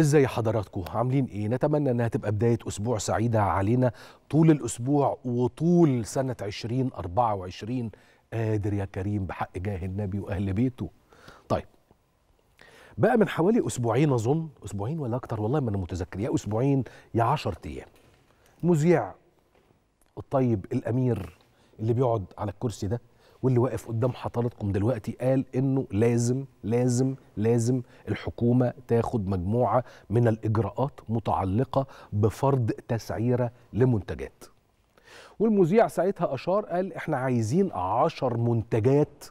إزاي حضراتكم؟ عاملين إيه؟ نتمنى إنها تبقى بداية أسبوع سعيدة علينا طول الأسبوع وطول سنة 2024 قادر يا كريم بحق جاه النبي وأهل بيته. طيب بقى من حوالي أسبوعين أظن أسبوعين ولا أكتر؟ والله ما أنا متذكر. يا أسبوعين يا 10 أيام. مذيع الطيب الأمير اللي بيقعد على الكرسي ده واللي واقف قدام حضراتكم دلوقتي قال إنه لازم لازم لازم الحكومة تاخد مجموعة من الإجراءات متعلقة بفرض تسعيرة لمنتجات. والمذيع ساعتها أشار قال إحنا عايزين عشر منتجات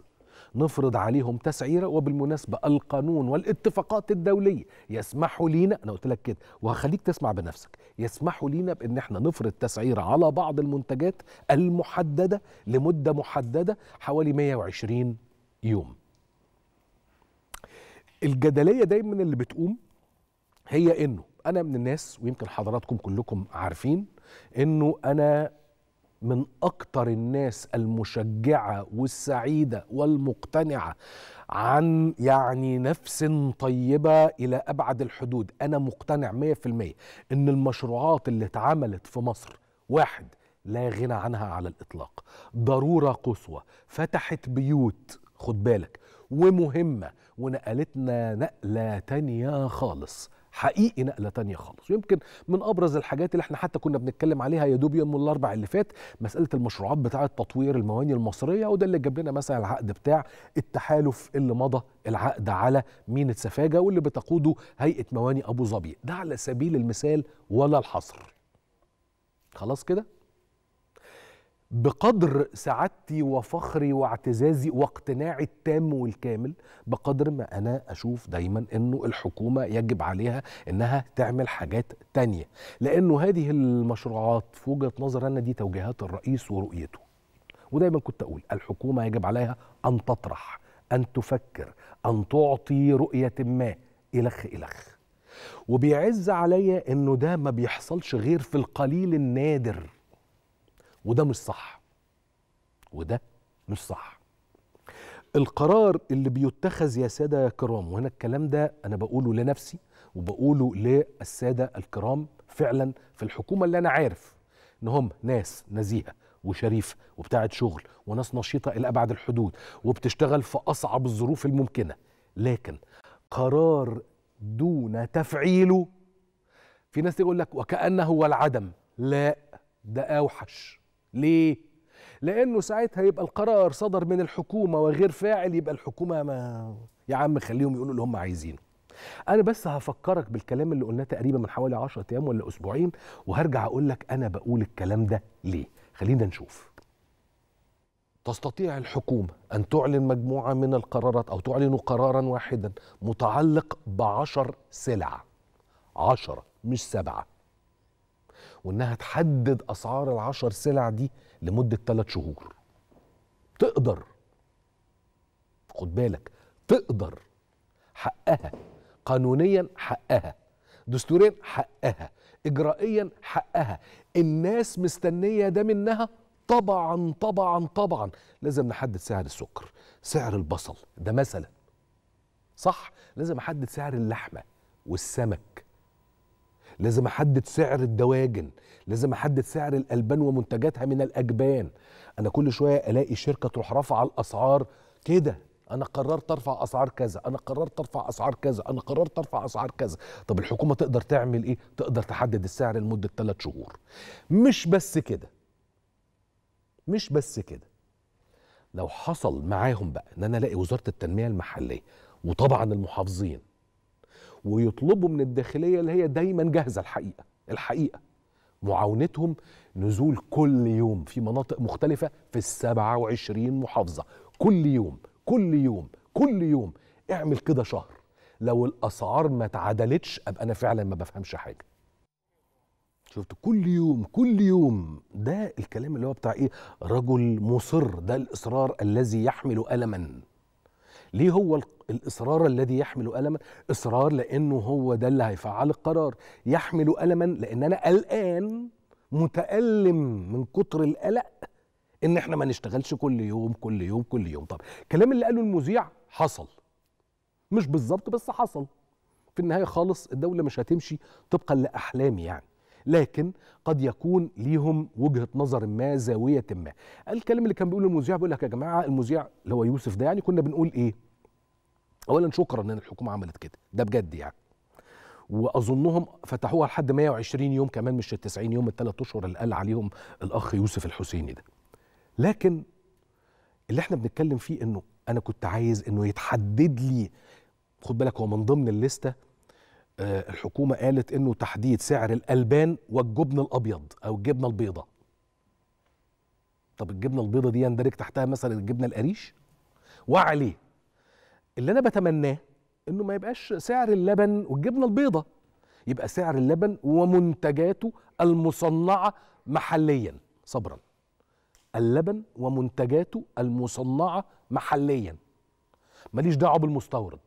نفرض عليهم تسعيرة وبالمناسبة القانون والاتفاقات الدولية يسمحوا لينا أنا قلت لك كده وهخليك تسمع بنفسك يسمحوا لينا بإن إحنا نفرض تسعيرة على بعض المنتجات المحددة لمدة محددة حوالي 120 يوم. الجدلية دايما اللي بتقوم هي إنه أنا من الناس ويمكن حضراتكم كلكم عارفين إنه أنا من أكتر الناس المشجعة والسعيدة والمقتنعة عن يعني نفس طيبة إلى أبعد الحدود. أنا مقتنع 100% إن المشروعات اللي اتعملت في مصر واحد لا غنى عنها على الإطلاق. ضرورة قصوى. فتحت بيوت خد بالك. ومهمة ونقلتنا نقلة تانية خالص. حقيقي نقلة تانية خالص. ويمكن من أبرز الحاجات اللي إحنا حتى كنا بنتكلم عليها يا دوب يوم الأربع اللي فات مسألة المشروعات بتاعة تطوير المواني المصرية وده اللي جاب لنا مثلا العقد بتاع التحالف اللي مضى العقد على ميناء سفاجة واللي بتقوده هيئة مواني أبو ظبي. ده على سبيل المثال ولا الحصر. خلاص كده؟ بقدر سعادتي وفخري واعتزازي واقتناعي التام والكامل بقدر ما أنا أشوف دايما إنه الحكومة يجب عليها إنها تعمل حاجات تانية. لأنه هذه المشروعات في وجهة نظر أنا دي توجيهات الرئيس ورؤيته. ودايما كنت أقول الحكومة يجب عليها أن تطرح أن تفكر أن تعطي رؤية ما إلخ إلخ. وبيعز عليا إنه ده ما بيحصلش غير في القليل النادر. وده مش صح. وده مش صح. القرار اللي بيتخذ يا سادة يا كرام وهنا الكلام ده أنا بقوله لنفسي وبقوله للسادة الكرام فعلا في الحكومة اللي أنا عارف إن هم ناس نزيهة وشريفة وبتاعت شغل وناس نشيطة إلى أبعد الحدود وبتشتغل في أصعب الظروف الممكنة. لكن قرار دون تفعيله في ناس تقول لك وكأنه هو العدم. لا ده أوحش. ليه؟ لأنه ساعتها يبقى القرار صدر من الحكومة وغير فاعل يبقى الحكومة ما يا عم خليهم يقولوا اللي هم عايزينه. أنا بس هفكرك بالكلام اللي قلناه تقريبا من حوالي 10 أيام ولا أسبوعين وهرجع أقول لك أنا بقول الكلام ده ليه؟ خلينا نشوف. تستطيع الحكومة أن تعلن مجموعة من القرارات أو تعلن قرارا واحدا متعلق بعشر سلع. عشرة مش سبعة. وإنها تحدد أسعار العشر سلع دي لمدة ثلاث شهور. تقدر. خد بالك تقدر. حقها. قانونيا حقها. دستوريا حقها. اجرائيا حقها. الناس مستنية ده منها؟ طبعا طبعا طبعا. لازم نحدد سعر السكر سعر البصل. ده مثلا. صح؟ لازم أحدد سعر اللحمة والسمك. لازم احدد سعر الدواجن لازم احدد سعر الألبان ومنتجاتها من الأجبان. أنا كل شوية ألاقي شركة تروح رافعة الأسعار كده. أنا قررت أرفع أسعار كذا أنا قررت أرفع أسعار كذا أنا قررت أرفع أسعار كذا. طب الحكومة تقدر تعمل إيه؟ تقدر تحدد السعر لمدة ثلاث شهور. مش بس كده. مش بس كده. لو حصل معاهم بقى إن أنا ألاقي وزارة التنمية المحلية وطبعا المحافظين ويطلبوا من الداخلية اللي هي دايما جاهزة الحقيقة الحقيقة. معاونتهم نزول كل يوم في مناطق مختلفة في السبعة وعشرين محافظة. كل يوم كل يوم كل يوم. اعمل كده شهر. لو الأسعار ما اتعدلتش أبقى أنا فعلا ما بفهمش حاجة. شفت؟ كل يوم كل يوم. ده الكلام اللي هو بتاع إيه؟ رجل مصر. ده الإصرار الذي يحمل ألما. ليه هو الإصرار الذي يحمل ألما؟ إصرار لأنه هو ده اللي هيفعل القرار. يحمل ألما لأن أنا قلقان متألم من كتر القلق إن إحنا ما نشتغلش كل يوم كل يوم كل يوم. طب الكلام اللي قاله المذيع حصل. مش بالظبط بس حصل. في النهاية خالص الدولة مش هتمشي طبقا لأحلامي يعني. لكن قد يكون ليهم وجهة نظر ما زاوية ما. الكلام اللي كان بيقوله المذيع بيقول لك يا جماعة المذيع اللي هو يوسف ده يعني كنا بنقول إيه؟ اولا شكرا إن الحكومة عملت كده ده بجد يعني. وأظنهم فتحوها لحد 120 يوم كمان مش ال 90 يوم الثلاث أشهر اللي قال عليهم الأخ يوسف الحسيني ده. لكن اللي إحنا بنتكلم فيه إنه أنا كنت عايز إنه يتحدد لي خد بالك هو من ضمن الليستة الحكومة قالت إنه تحديد سعر الألبان والجبن الأبيض أو الجبنة البيضاء. طب الجبنة البيضاء دي يندرج تحتها مثلا الجبنة القريش؟ وعليه. اللي أنا بتمناه إنه ما يبقاش سعر اللبن والجبنة البيضاء يبقى سعر اللبن ومنتجاته المصنعة محليا صبرا. اللبن ومنتجاته المصنعة محليا. ماليش دعوة بالمستورد.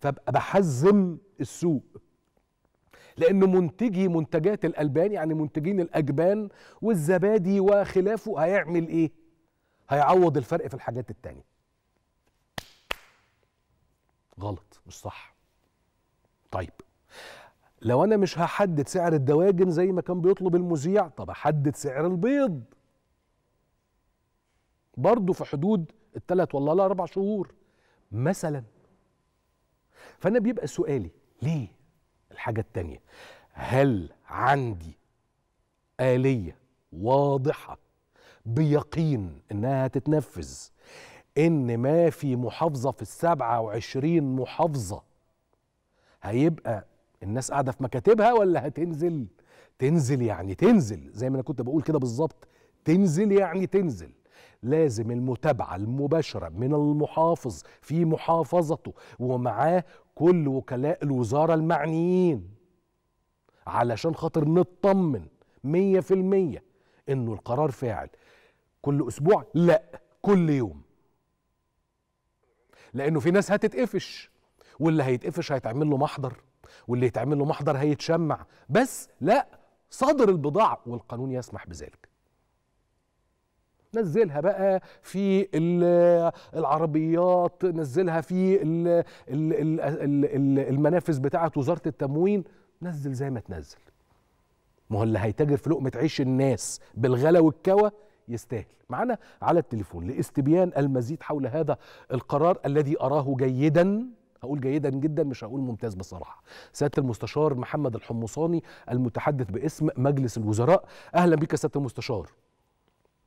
فابقى بحزم السوق. لأن منتجي منتجات الألبان يعني منتجين الأجبان والزبادي وخلافه هيعمل إيه؟ هيعوض الفرق في الحاجات التانية. غلط مش صح. طيب لو أنا مش هحدد سعر الدواجن زي ما كان بيطلب المذيع طب أحدد سعر البيض. برضه في حدود الثلاث والله لا أربع شهور. مثلا فأنا بيبقى سؤالي ليه؟ الحاجة التانية هل عندي آلية واضحة بيقين إنها تتنفذ إن ما في محافظة في السبعة وعشرين محافظة هيبقى الناس قاعدة في مكاتبها ولا هتنزل؟ تنزل يعني تنزل زي ما أنا كنت بقول كده بالظبط تنزل يعني تنزل. لازم المتابعة المباشرة من المحافظ في محافظته ومعاه كل وكلاء الوزارة المعنيين علشان خاطر نطمن مية في المية إنه القرار فاعل. كل أسبوع؟ لا كل يوم. لأنه في ناس هتتقفش. واللي هيتقفش هيتعمل له محضر. واللي يتعمل له محضر هيتشمع. بس لا صدر البضاعة. والقانون يسمح بذلك. نزلها بقى في العربيات نزلها في المنافذ بتاعه وزارة التموين. نزل زي ما تنزل. ما هو اللي هيتاجر في لقمة عيش الناس بالغلا والكوى يستاهل. معنا على التليفون لإستبيان المزيد حول هذا القرار الذي أراه جيدا. هقول جيدا جدا مش هقول ممتاز بصراحة. سيادة المستشار محمد الحمصاني المتحدث باسم مجلس الوزراء. أهلا بك يا سيادة المستشار.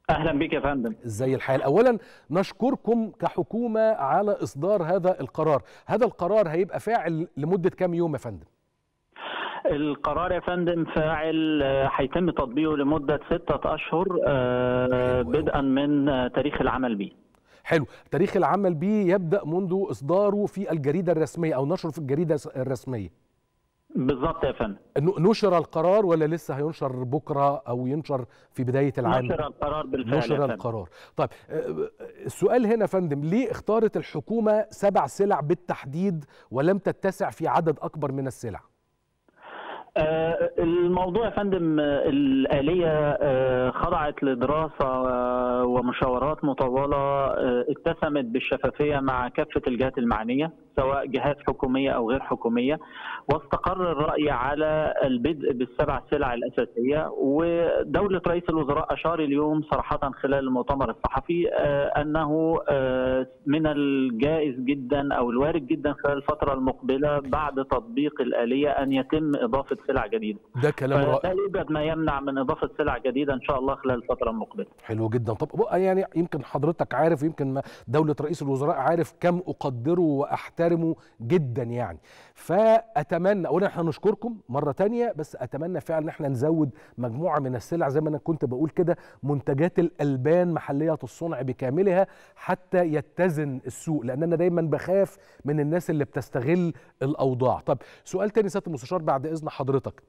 أهلا بك يا فندم. إزاي الحال. اولا نشكركم كحكومة على إصدار هذا القرار. هذا القرار هيبقى فاعل لمدة كام يوم يا فندم؟ القرار يا فندم فاعل هيتم تطبيقه لمدة ستة أشهر بدءا من تاريخ العمل به حلو. تاريخ العمل به يبدأ منذ إصداره في الجريدة الرسمية أو نشره في الجريدة الرسمية. بالظبط يا فندم. نشر القرار ولا لسه هينشر بكرة أو ينشر في بداية العام؟ نشر القرار بالفعل نشر القرار. طيب السؤال هنا يا فندم ليه اختارت الحكومة سبع سلع بالتحديد ولم تتسع في عدد أكبر من السلع؟ الموضوع يا فندم الآلية خضعت لدراسة ومشاورات مطولة اتسمت بالشفافية مع كافة الجهات المعنية. سواء جهات حكومية أو غير حكومية واستقر الرأي على البدء بالسبع سلع الأساسية. ودولة رئيس الوزراء أشار اليوم صراحة خلال المؤتمر الصحفي أنه من الجائز جدا أو الوارد جدا خلال الفترة المقبلة بعد تطبيق الآلية أن يتم إضافة سلع جديدة. ده كلام رائع. يوجد ما يمنع من إضافة سلع جديدة إن شاء الله خلال الفترة المقبلة. حلو جدا. طب يعني يمكن حضرتك عارف يمكن دولة رئيس الوزراء عارف كم أقدره وأحترمه جدا يعني. فأتمنى أولا إحنا نشكركم مرة تانية بس أتمنى فعلا إن إحنا نزود مجموعة من السلع زي ما أنا كنت بقول كده منتجات الألبان محلية الصنع بكاملها حتى يتزن السوق لأن أنا دايما بخاف من الناس اللي بتستغل الأوضاع. طب سؤال تاني سيادة المستشار بعد إذن حضرتك.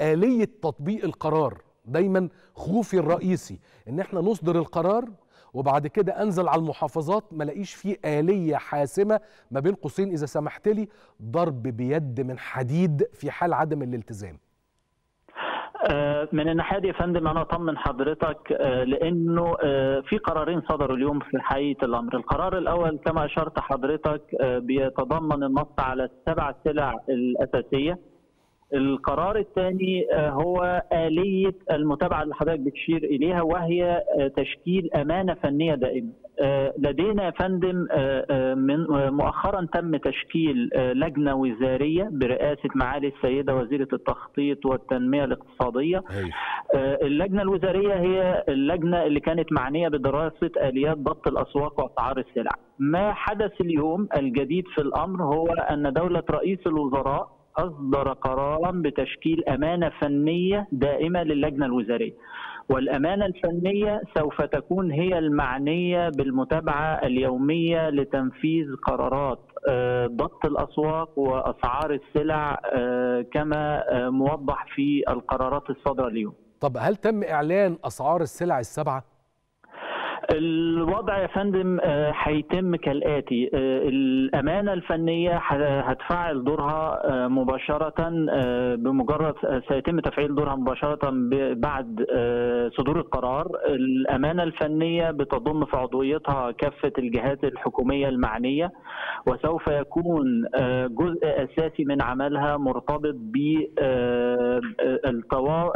آلية تطبيق القرار دايما خوفي الرئيسي إن إحنا نصدر القرار وبعد كده أنزل على المحافظات ما لاقيش فيه آلية حاسمة ما بين قوسين. إذا سمحت لي ضرب بيد من حديد في حال عدم الالتزام. من الناحية دي يا فندم أنا أطمن حضرتك لأنه في قرارين صدروا اليوم في حقيقة الأمر، القرار الأول كما أشرت حضرتك بيتضمن النص على السبع سلع الأساسية. القرار الثاني هو آلية المتابعة اللي حضرتك بتشير إليها وهي تشكيل أمانة فنية دائمة لدينا يا فندم من مؤخرا تم تشكيل لجنة وزارية برئاسة معالي السيدة وزيرة التخطيط والتنمية الاقتصادية. اللجنة الوزارية هي اللجنة اللي كانت معنية بدراسة آليات ضبط الأسواق وأسعار السلع. ما حدث اليوم الجديد في الأمر هو أن دولة رئيس الوزراء أصدر قرارا بتشكيل أمانة فنية دائمة للجنة الوزارية. والأمانة الفنية سوف تكون هي المعنية بالمتابعة اليومية لتنفيذ قرارات ضبط الأسواق وأسعار السلع كما موضح في القرارات الصادرة اليوم. طب هل تم إعلان أسعار السلع السبعه؟ الوضع يا فندم هيتم كالآتي. الأمانة الفنية هتفعل دورها مباشرة بمجرد سيتم تفعيل دورها مباشرة بعد صدور القرار. الأمانة الفنية بتضم في عضويتها كافة الجهات الحكومية المعنية وسوف يكون جزء أساسي من عملها مرتبط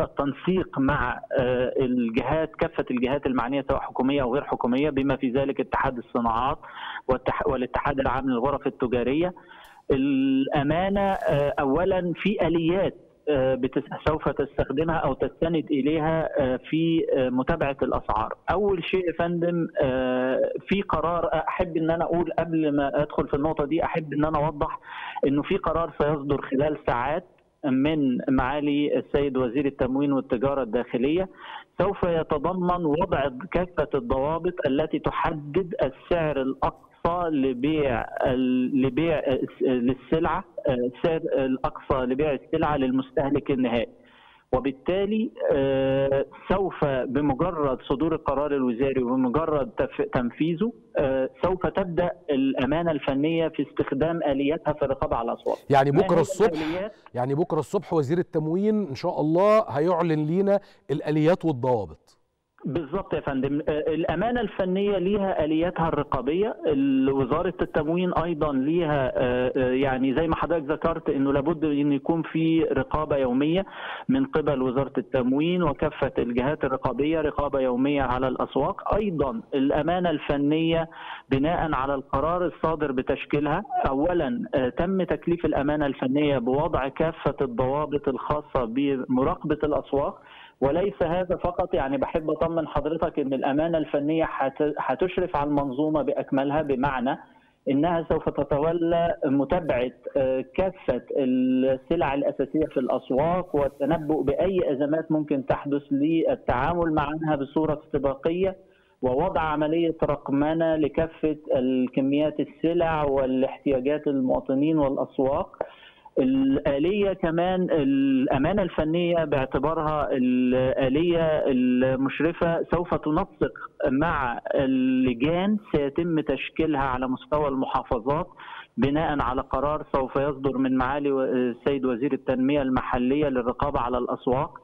بالتنسيق مع الجهات كافة الجهات المعنية سواء حكومية أو غير حكوميه بما في ذلك اتحاد الصناعات والاتحاد العام للغرف التجارية الأمانة اولا في آليات سوف تستخدمها أو تستند إليها في متابعة الأسعار. أول شيء يا فندم في قرار أحب إن أنا أقول قبل ما أدخل في النقطة دي أحب إن أنا أوضح إنه في قرار سيصدر خلال ساعات من معالي السيد وزير التموين والتجارة الداخلية سوف يتضمن وضع كافة الضوابط التي تحدد السعر الأقصى لبيع لبيع للسلعة السعر الأقصى لبيع السلعة للمستهلك النهائي. وبالتالي سوف بمجرد صدور القرار الوزاري وبمجرد تنفيذه سوف تبدأ الأمانة الفنية في استخدام آلياتها في الرقابة على الأسواق. يعني بكرة الصبح يعني بكرة الصبح وزير التموين إن شاء الله هيعلن لينا الآليات والضوابط. بالظبط يا فندم. الأمانة الفنية ليها آلياتها الرقابية وزاره التموين أيضا ليها يعني زي ما حضرتك ذكرت إنه لابد إن يكون في رقابة يومية من قبل وزارة التموين وكافة الجهات الرقابية رقابة يومية على الأسواق. أيضا الأمانة الفنية بناء على القرار الصادر بتشكيلها اولا تم تكليف الأمانة الفنية بوضع كافة الضوابط الخاصة بمراقبة الأسواق. وليس هذا فقط يعني بحب أطمن حضرتك إن الأمانة الفنية هتشرف على المنظومة بأكملها بمعنى إنها سوف تتولى متابعة كافة السلع الأساسية في الأسواق والتنبؤ بأي أزمات ممكن تحدث للتعامل معها بصورة استباقية ووضع عملية رقمنه لكافة الكميات السلع والاحتياجات المواطنين والأسواق. الآلية كمان الأمانة الفنية باعتبارها الآلية المشرفة سوف تنسق مع اللجان سيتم تشكيلها على مستوى المحافظات بناء على قرار سوف يصدر من معالي السيد وزير التنمية المحلية للرقابة على الأسواق.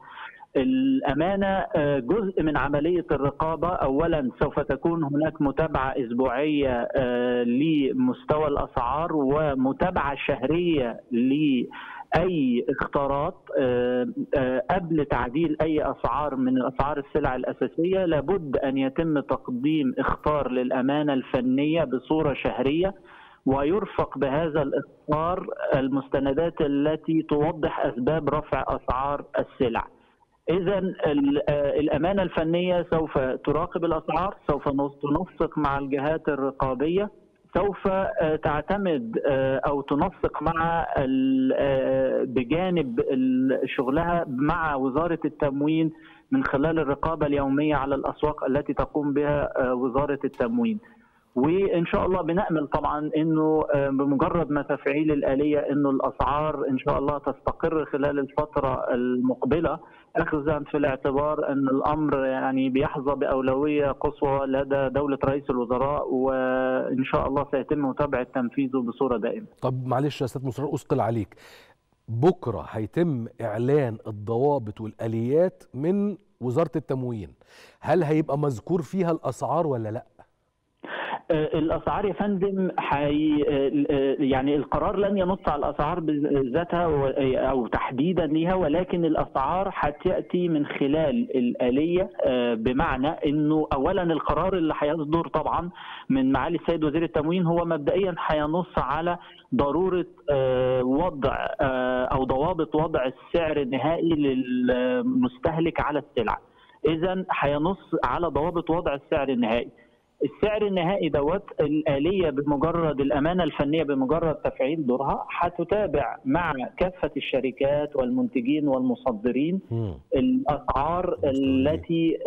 الأمانة جزء من عملية الرقابة أولا سوف تكون هناك متابعة أسبوعية لمستوى الأسعار ومتابعة شهرية لأي اختارات قبل تعديل أي أسعار من أسعار السلع الأساسية لابد أن يتم تقديم إختار للأمانة الفنية بصورة شهرية ويرفق بهذا الاخبار المستندات التي توضح أسباب رفع أسعار السلع. اذا الأمانة الفنية سوف تراقب الأسعار سوف تنسق مع الجهات الرقابية سوف تعتمد أو تنسق مع بجانب شغلها مع وزارة التموين من خلال الرقابة اليومية على الأسواق التي تقوم بها وزارة التموين. وإن شاء الله بنأمل طبعا إنه بمجرد ما تفعيل الآلية إنه الأسعار إن شاء الله تستقر خلال الفترة المقبلة اخذا في الاعتبار أن الأمر يعني بيحظى بأولوية قصوى لدى دولة رئيس الوزراء وإن شاء الله سيتم متابعة تنفيذه بصورة دائمة. طب معلش يا أستاذ مصر أثقل عليك. بكرة هيتم إعلان الضوابط والآليات من وزارة التموين. هل هيبقى مذكور فيها الأسعار ولا لأ؟ الأسعار يا فندم حي يعني القرار لن ينص على الأسعار بذاتها أو تحديدا ليها ولكن الأسعار هتاتي من خلال الآلية بمعنى إنه اولا القرار اللي هيصدر طبعا من معالي السيد وزير التموين هو مبدئيا هينص على ضرورة وضع أو ضوابط وضع السعر النهائي للمستهلك على السلعه. اذا هينص على ضوابط وضع السعر النهائي. السعر النهائي دوت الآلية بمجرد الأمانة الفنية بمجرد تفعيل دورها هتتابع مع كافة الشركات والمنتجين والمصدرين م. الأسعار التي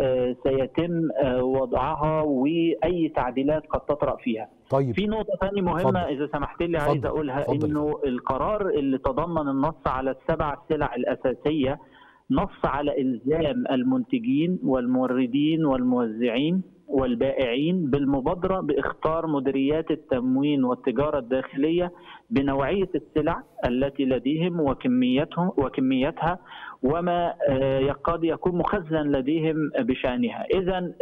سيتم وضعها وأي تعديلات قد تطرأ فيها طيب في نقطة ثانية مهمة فضل. إذا سمحت لي عايز أقولها فضل. إنه القرار اللي تضمن النص على السبع سلع الأساسية نص على إلزام المنتجين والموردين والموزعين والبائعين بالمبادرة باختار مديريات التموين والتجارة الداخلية بنوعية السلع التي لديهم وكميتهم وكميتها وما قد يكون مخزن لديهم بشأنها إذا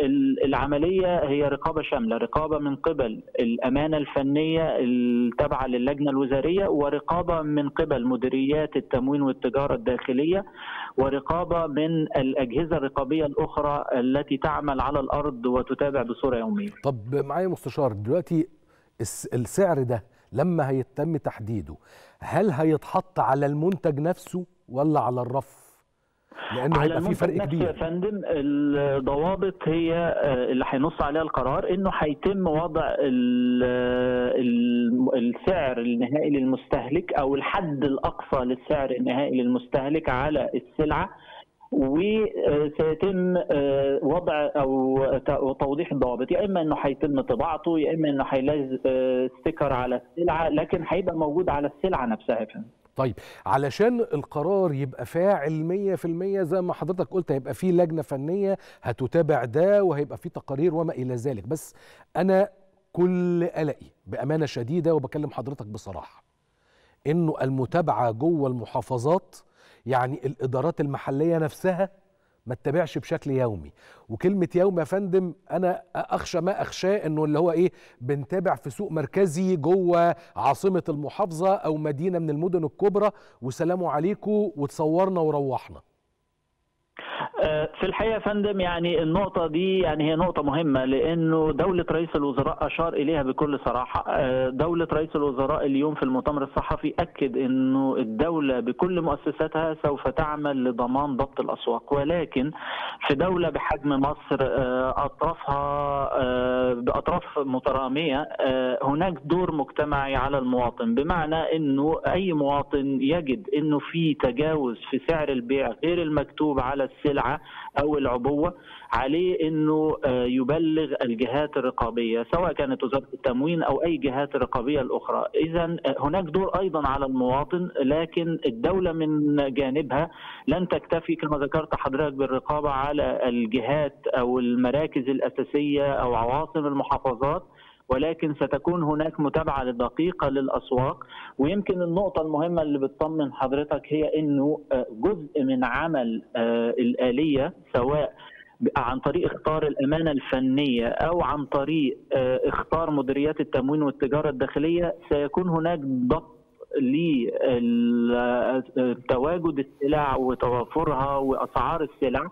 العملية هي رقابة شاملة رقابة من قبل الأمانة الفنية التابعة للجنة الوزارية ورقابة من قبل مديريات التموين والتجارة الداخلية ورقابة من الأجهزة الرقابية الأخرى التي تعمل على الأرض وتتابع بصورة يومية طب معايا مستشار دلوقتي السعر ده لما هيتم تحديده هل هيتحط على المنتج نفسه ولا على الرف؟ لأنه هيبقى في فرق كبير يا فندم الضوابط هي اللي هينص عليها القرار إنه هيتم وضع السعر النهائي للمستهلك أو الحد الأقصى للسعر النهائي للمستهلك على السلعة وسيتم وضع أو توضيح الضوابط يا إما إنه هيتم طباعته يا إما إنه هيلاقي ستيكر على السلعة لكن هيبقى موجود على السلعة نفسها فهم. طيب علشان القرار يبقى فاعل 100% زي ما حضرتك قلت هيبقى فيه لجنة فنية هتتابع ده وهيبقى فيه تقارير وما إلى ذلك. بس أنا كل قلقي بأمانة شديدة وبكلم حضرتك بصراحة إنه المتابعة جوه المحافظات يعني الإدارات المحلية نفسها ما تتابعش بشكل يومي. وكلمة يوم يا فندم أنا أخشى ما أخشاه إنه اللي هو إيه بنتابع في سوق مركزي جوه عاصمة المحافظة أو مدينة من المدن الكبرى. وسلام عليكم وتصورنا وروحنا. في الحقيقة يا فندم يعني النقطة دي يعني هي نقطة مهمة لأنه دولة رئيس الوزراء أشار إليها بكل صراحة. دولة رئيس الوزراء اليوم في المؤتمر الصحفي أكد إنه الدولة بكل مؤسساتها سوف تعمل لضمان ضبط الأسواق. ولكن في دولة بحجم مصر أطرافها بأطراف مترامية هناك دور مجتمعي على المواطن. بمعنى إنه أي مواطن يجد إنه في تجاوز في سعر البيع غير المكتوب على السلعة أو العبوة عليه إنه يبلغ الجهات الرقابية سواء كانت وزارة التموين أو أي جهات رقابية الأخرى، اذا هناك دور أيضا على المواطن لكن الدولة من جانبها لن تكتفي كما ذكرت حضرتك بالرقابة على الجهات أو المراكز الأساسية أو عواصم المحافظات. ولكن ستكون هناك متابعة دقيقه للأسواق. ويمكن النقطة المهمة اللي بتطمن حضرتك هي إنه جزء من عمل الآلية سواء عن طريق اختار الأمانة الفنية أو عن طريق اختار مديريات التموين والتجارة الداخلية سيكون هناك ضبط لتواجد السلع وتوافرها وأسعار السلع.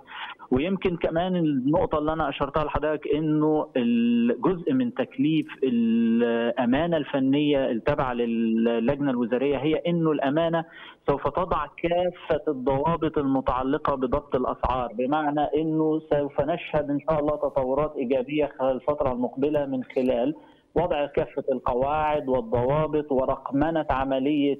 ويمكن كمان النقطة اللي أنا أشرتها لحضرتك إنه الجزء من تكليف الأمانة الفنية التابعة للجنة الوزارية هي إنه الأمانة سوف تضع كافة الضوابط المتعلقة بضبط الأسعار. بمعنى إنه سوف نشهد إن شاء الله تطورات إيجابية خلال الفترة المقبلة من خلال وضع كافة القواعد والضوابط ورقمنة عملية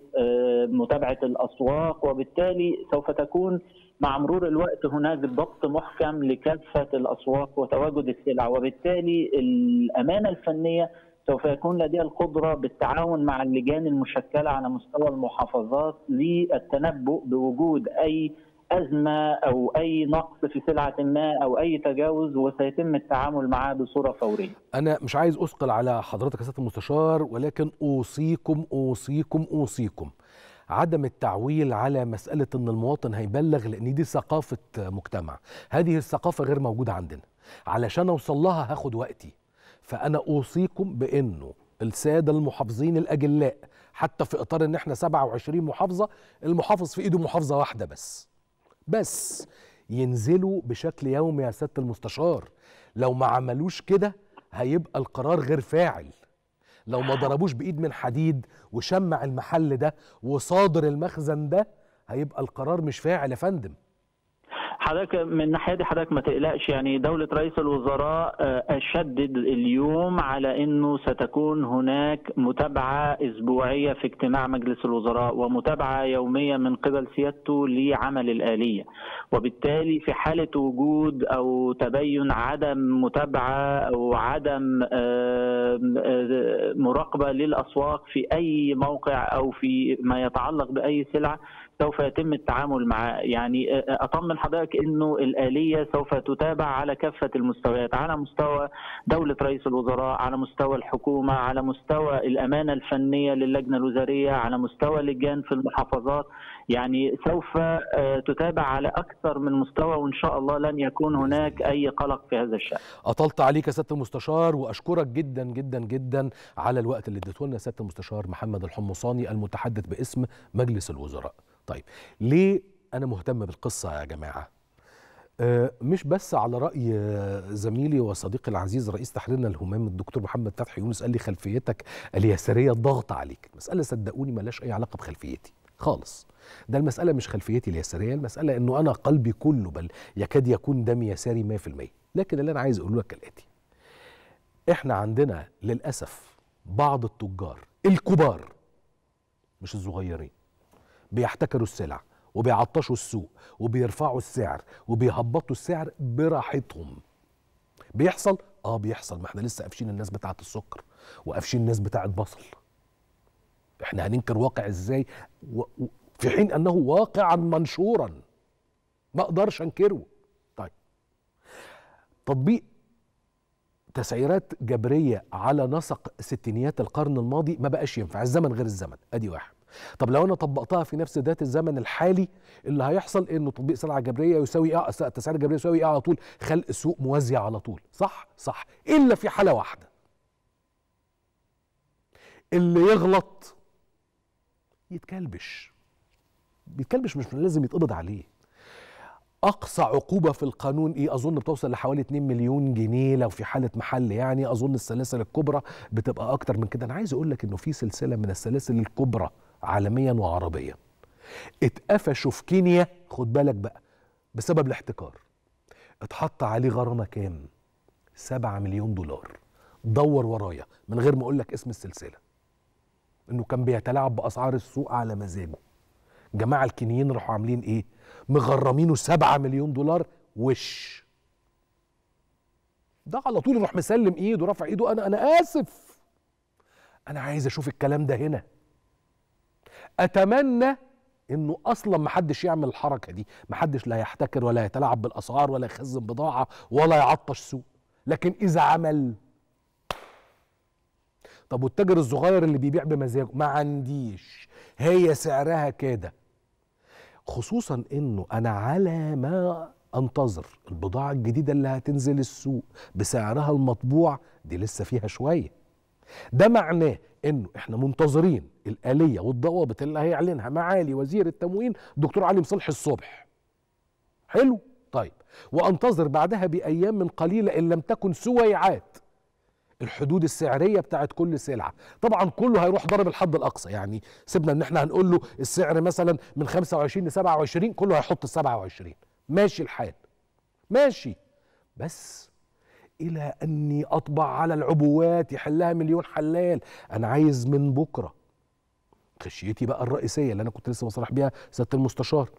متابعة الأسواق وبالتالي سوف تكون مع مرور الوقت هناك ضبط محكم لكافة الأسواق وتواجد السلع. وبالتالي الأمانة الفنية سوف يكون لديها القدرة بالتعاون مع اللجان المشكلة على مستوى المحافظات للتنبؤ بوجود أي أزمة أو أي نقص في سلعة ما أو أي تجاوز وسيتم التعامل معه بصورة فورية. أنا مش عايز أثقل على حضرتك يا سيادة المستشار ولكن أوصيكم أوصيكم أوصيكم. عدم التعويل على مسألة أن المواطن هيبلغ لأن دي ثقافة مجتمع. هذه الثقافة غير موجودة عندنا. علشان أوصل لها هاخد وقتي. فأنا أوصيكم بأنه السادة المحافظين الأجلاء حتى في إطار أن إحنا 27 محافظة المحافظ في إيده محافظة واحدة بس. بس ينزلوا بشكل يومي يا سيادة المستشار. لو ما عملوش كده هيبقى القرار غير فاعل. لو ما ضربوش بإيد من حديد وشمع المحل ده وصادر المخزن ده هيبقى القرار مش فاعل يا فندم. حضرتك من الناحية دي حضرتك ما تقلقش يعني دولة رئيس الوزراء أشدد اليوم على إنه ستكون هناك متابعة أسبوعية في اجتماع مجلس الوزراء ومتابعة يومية من قبل سيادته لعمل الآلية. وبالتالي في حالة وجود أو تبين عدم متابعة أو عدم مراقبة للأسواق في أي موقع أو في ما يتعلق بأي سلعة سوف يتم التعامل معه يعني أطمن حضرتك إنه الآلية سوف تتابع على كافة المستويات على مستوى دولة رئيس الوزراء على مستوى الحكومة على مستوى الأمانة الفنية للجنة الوزارية على مستوى اللجان في المحافظات. يعني سوف تتابع على أكثر من مستوى وإن شاء الله لن يكون هناك أي قلق في هذا الشأن. أطلت عليك يا سياده المستشار وأشكرك جدا جدا جدا على الوقت اللي اديته لنا سياده المستشار محمد الحمصاني المتحدث باسم مجلس الوزراء. طيب ليه أنا مهتم بالقصة يا جماعة؟ أه مش بس على رأي زميلي وصديقي العزيز رئيس تحريرنا الهمام الدكتور محمد فتحي يونس قال لي خلفيتك اليسارية ضغط عليك. المسألة صدقوني ملاش أي علاقة بخلفيتي خالص. ده المسألة مش خلفيتي اليسارية المسألة إنه أنا قلبي كله بل يكاد يكون دمي يساري 100% لكن اللي أنا عايز أقوله لك كالآتي إحنا عندنا للأسف بعض التجار الكبار مش الصغيرين بيحتكروا السلع وبيعطشوا السوق وبيرفعوا السعر وبيهبطوا السعر براحتهم. بيحصل؟ آه بيحصل. ما إحنا لسه قافشين الناس بتاعة السكر وقافشين الناس بتاعة بصل إحنا هننكر واقع إزاي؟ و... و... في حين أنه واقعا منشورا. ما أقدرش أنكره. طيب. تطبيق تسعيرات جبرية على نسق ستينيات القرن الماضي ما بقاش ينفع. الزمن غير الزمن. أدي واحد. طب لو أنا طبقتها في نفس ذات الزمن الحالي اللي هيحصل إنه تطبيق سلعه جبرية يساوي آه تسعير جبرية يساوي آه على طول خلق سوق موزع على طول. صح؟ صح. إلا في حالة واحدة. اللي يغلط يتكلبش. بيتكلبش مش لازم يتقبض عليه. أقصى عقوبة في القانون إيه؟ أظن بتوصل لحوالي 2 مليون جنيه لو في حالة محل يعني. أظن السلاسل الكبرى بتبقى أكتر من كده. أنا عايز أقول لك إنه في سلسلة من السلاسل الكبرى عالميا وعربيا. اتقفشوا في كينيا خد بالك بقى بسبب الاحتكار. اتحط عليه غرامة كام؟ 7 مليون دولار. دور ورايا من غير ما أقول لك اسم السلسلة. إنه كان بيتلاعب بأسعار السوق على مزاجه. جماعة الكينيين راحوا عاملين إيه؟ مغرمينه 7 مليون دولار. وش؟ ده على طول يروح مسلم إيده رافع إيده. أنا أنا آسف. أنا عايز أشوف الكلام ده هنا. أتمنى إنه أصلا ما حدش يعمل الحركة دي. ما حدش لا يحتكر ولا يتلاعب بالأسعار ولا يخزن بضاعة ولا يعطش سوق. لكن إذا عمل. طب والتاجر الصغير اللي بيبيع بمزاجه؟ ما عنديش. هي سعرها كده. خصوصا إنه أنا على ما أنتظر البضاعة الجديدة اللي هتنزل السوق بسعرها المطبوع دي لسه فيها شوية. ده معناه إنه إحنا منتظرين الآلية والضوابط اللي هيعلنها معالي وزير التموين دكتور علي مصلح الصبح. حلو؟ طيب وأنتظر بعدها بأيام من قليلة إن لم تكن سويعات الحدود السعرية بتاعت كل سلعة. طبعا كله هيروح ضرب الحد الأقصى يعني سيبنا إن إحنا هنقول له السعر مثلا من 25 ل 27 كله هيحط ال 27 ماشي الحال. ماشي. بس إلى أني أطبع على العبوات يحلها مليون حلال. أنا عايز من بكرة خشيتي بقى الرئيسية اللي أنا كنت لسه بصرح بيها سيادة المستشار.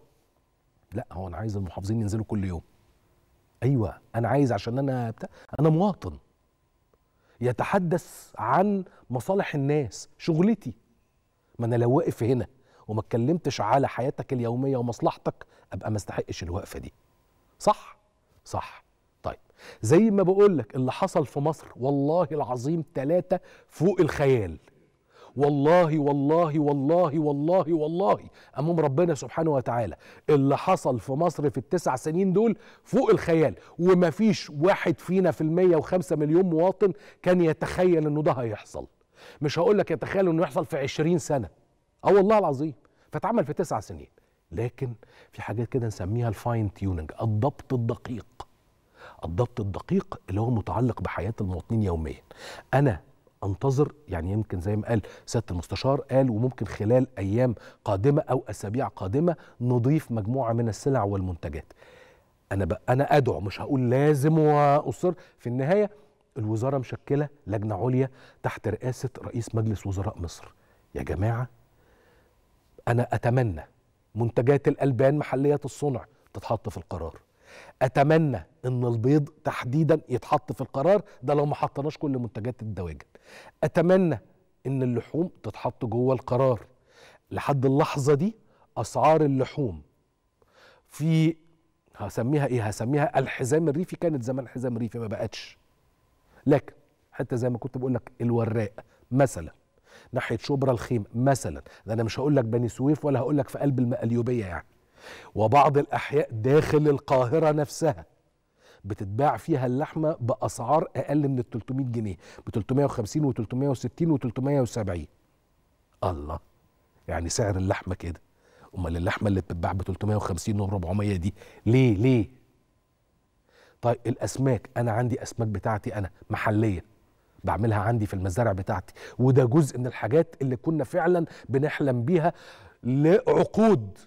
لا هو أنا عايز المحافظين ينزلوا كل يوم. أيوه أنا عايز عشان أنا بتاع أنا مواطن. يتحدث عن مصالح الناس شغلتي. ما أنا لو واقف هنا وما اتكلمتش على حياتك اليومية ومصلحتك أبقى ما استحقش الوقفة دي. صح؟ صح. زي ما بقول لك اللي حصل في مصر والله العظيم ثلاثة فوق الخيال. والله والله والله والله والله. أمام ربنا سبحانه وتعالى. اللي حصل في مصر في التسع سنين دول فوق الخيال. ومفيش واحد فينا في المية وخمسة مليون مواطن كان يتخيل إنه ده هيحصل. مش هقول لك يتخيل إنه يحصل في عشرين سنة. آه والله العظيم. فاتعمل في تسع سنين. لكن في حاجات كده نسميها ال fine tuning الضبط الدقيق. الضبط الدقيق اللي هو متعلق بحياة المواطنين يوميا. أنا أنتظر يعني يمكن زي ما قال سيادة المستشار قال وممكن خلال أيام قادمة أو أسابيع قادمة نضيف مجموعة من السلع والمنتجات. أنا ب... أنا أدعو مش هقول لازم وأصر. في النهاية الوزارة مشكلة لجنة عليا تحت رئاسة رئيس مجلس وزراء مصر. يا جماعة أنا أتمنى منتجات الألبان محليه الصنع تتحط في القرار. أتمنى إن البيض تحديدا يتحط في القرار ده لو ما حطناش كل منتجات الدواجن. أتمنى إن اللحوم تتحط جوه القرار. لحد اللحظة دي أسعار اللحوم في هسميها إيه؟ هسميها الحزام الريفي. كانت زمان حزام ريفي ما بقتش. لكن حتى زي ما كنت بقول لك الوراق مثلا ناحية شبرا الخيم مثلا. ده أنا مش هقول لك بني سويف ولا هقول لك في قلب القليوبية يعني. وبعض الأحياء داخل القاهرة نفسها بتتباع فيها اللحمة بأسعار أقل من ال 300 جنيه ب 350 و 360 و 370 الله! يعني سعر اللحمة كده. أمال اللحمة اللي بتتباع ب 350 و 400 دي ليه؟ ليه؟ طيب الأسماك أنا عندي أسماك بتاعتي أنا محلية بعملها عندي في المزارع بتاعتي وده جزء من الحاجات اللي كنا فعلا بنحلم بيها لعقود.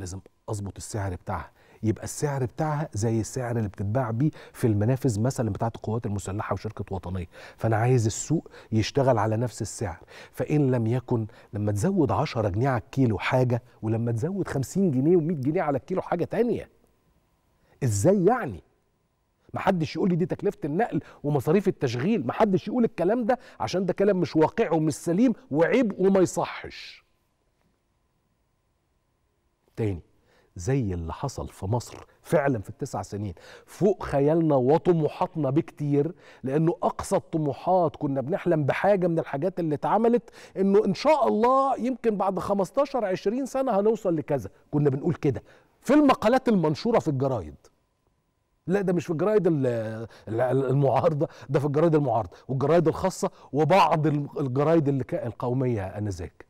لازم أظبط السعر بتاعها. يبقى السعر بتاعها زي السعر اللي بتتباع بيه في المنافذ مثلا بتاعت القوات المسلحة وشركة وطنية. فأنا عايز السوق يشتغل على نفس السعر. فإن لم يكن لما تزود 10 جنيه على الكيلو حاجة ولما تزود 50 جنيه و100 جنيه على الكيلو حاجة تانية إزاي يعني؟ محدش يقول لي دي تكلفة النقل ومصاريف التشغيل. محدش يقول الكلام ده عشان ده كلام مش واقعي ومش سليم وعيب وما يصحش. تاني زي اللي حصل في مصر فعلا في التسع سنين. فوق خيالنا وطموحاتنا بكتير لأنه أقصى الطموحات كنا بنحلم بحاجة من الحاجات اللي اتعملت إنه إن شاء الله يمكن بعد 15 20 سنة هنوصل لكذا. كنا بنقول كده. في المقالات المنشورة في الجرايد. لا ده مش في الجرايد المعارضة ده في الجرايد المعارضة. والجرايد الخاصة وبعض الجرايد القومية آنذاك.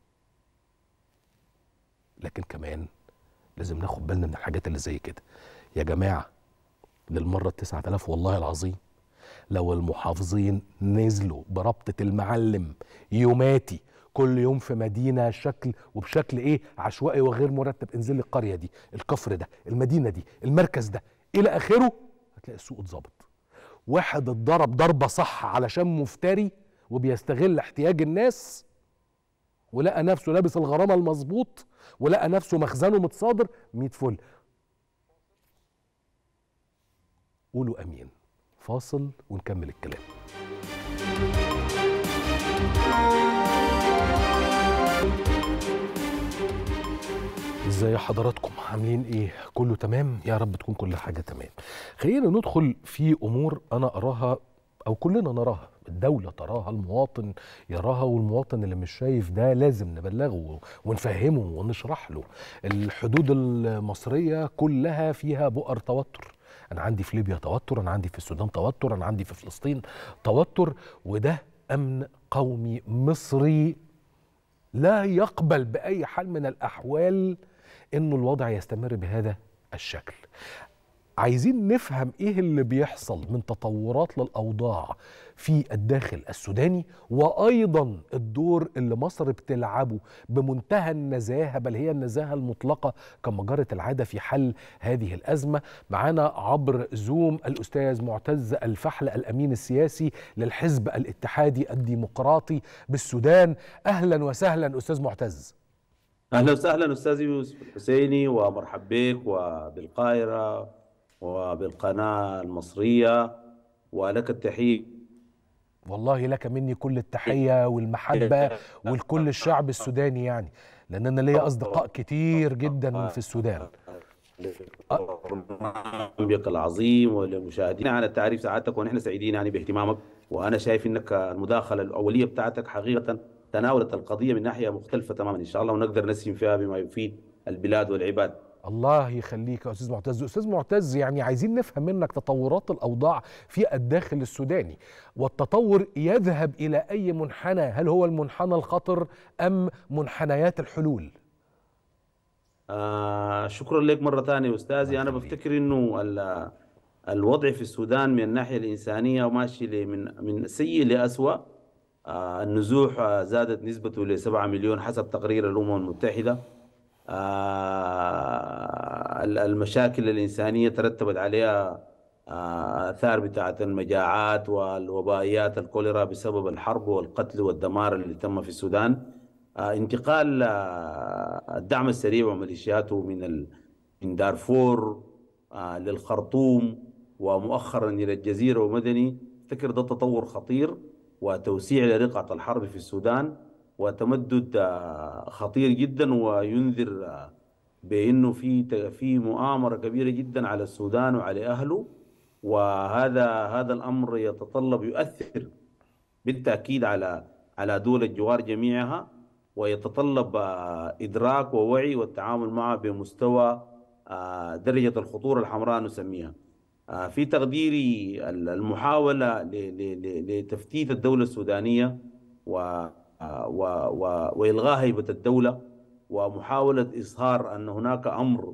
لكن كمان لازم ناخد بالنا من الحاجات اللي زي كده. يا جماعة للمرة التسعة آلاف والله العظيم لو المحافظين نزلوا بربطة المعلم يوماتي كل يوم في مدينة شكل وبشكل إيه؟ عشوائي وغير مرتب انزل القرية دي الكفر ده المدينة دي المركز ده إلى آخره هتلاقي السوق اتظبط. واحد اتضرب ضربة صح علشان مفتري وبيستغل احتياج الناس ولقى نفسه لابس الغرامة المظبوط ولقى نفسه مخزنه متصادر 100 فل. قولوا آمين. فاصل ونكمل الكلام. إزاي حضراتكم؟ عاملين إيه؟ كله تمام؟ يا رب تكون كل حاجة تمام. خلينا ندخل في أمور أنا أراها أو كلنا نراها. الدولة تراها المواطن يراها والمواطن اللي مش شايف ده لازم نبلغه ونفهمه ونشرح له. الحدود المصرية كلها فيها بؤر توتر. أنا عندي في ليبيا توتر أنا عندي في السودان توتر أنا عندي في فلسطين توتر وده أمن قومي مصري لا يقبل بأي حال من الأحوال أنه الوضع يستمر بهذا الشكل. عايزين نفهم إيه اللي بيحصل من تطورات للأوضاع. في الداخل السوداني وأيضا الدور اللي مصر بتلعبه بمنتهى النزاهة بل هي النزاهة المطلقة كما جرت العادة في حل هذه الأزمة. معانا عبر زوم الأستاذ معتز الفحل الأمين السياسي للحزب الاتحادي الديمقراطي بالسودان. أهلا وسهلا أستاذ معتز. أهلا وسهلا أستاذ يوسف الحسيني ومرحب بك وبالقاهرة وبالقناة المصرية ولك التحية. والله لك مني كل التحية والمحبة ولكل الشعب السوداني يعني. لأن أنا ليا أصدقاء كتير جدا في السودان. برنامجك العظيم ولمشاهدينا على التعريف سعادتك ونحن سعيدين يعني باهتمامك. وأنا شايف إنك المداخلة الأولية بتاعتك حقيقة تناولت القضية من ناحية مختلفة تماما إن شاء الله ونقدر نسهم فيها بما يفيد البلاد والعباد. الله يخليك يا أستاذ معتز. أستاذ معتز يعني عايزين نفهم منك تطورات الأوضاع في الداخل السوداني والتطور يذهب إلى أي منحنى؟ هل هو المنحنى الخطر أم منحنيات الحلول؟ آه شكرا لك مرة ثانية أستاذي. أنا بفتكر إنه الوضع في السودان من الناحية الإنسانية ماشي من من سيء لاسوء آه النزوح زادت نسبته ل 7 مليون حسب تقرير الأمم المتحدة. آه المشاكل الإنسانية ترتبت عليها آثار بتاعة المجاعات والوبائيات الكوليرا بسبب الحرب والقتل والدمار اللي تم في السودان. آه انتقال آه الدعم السريع وميليشياته من من دارفور آه للخرطوم ومؤخرا إلى الجزيرة ومدني. أفتكر ده تطور خطير وتوسيع لرقعة الحرب في السودان. وتمدد خطير جدا وينذر بأنه في في مؤامرة كبيرة جدا على السودان وعلى أهله. وهذا هذا الأمر يتطلب يؤثر بالتأكيد على على دول الجوار جميعها ويتطلب إدراك ووعي والتعامل معها بمستوى درجة الخطورة الحمراء نسميها. في تقديري المحاولة لتفتيت الدولة السودانية و و و وإلغاء هيبة الدولة ومحاولة إظهار أن هناك أمر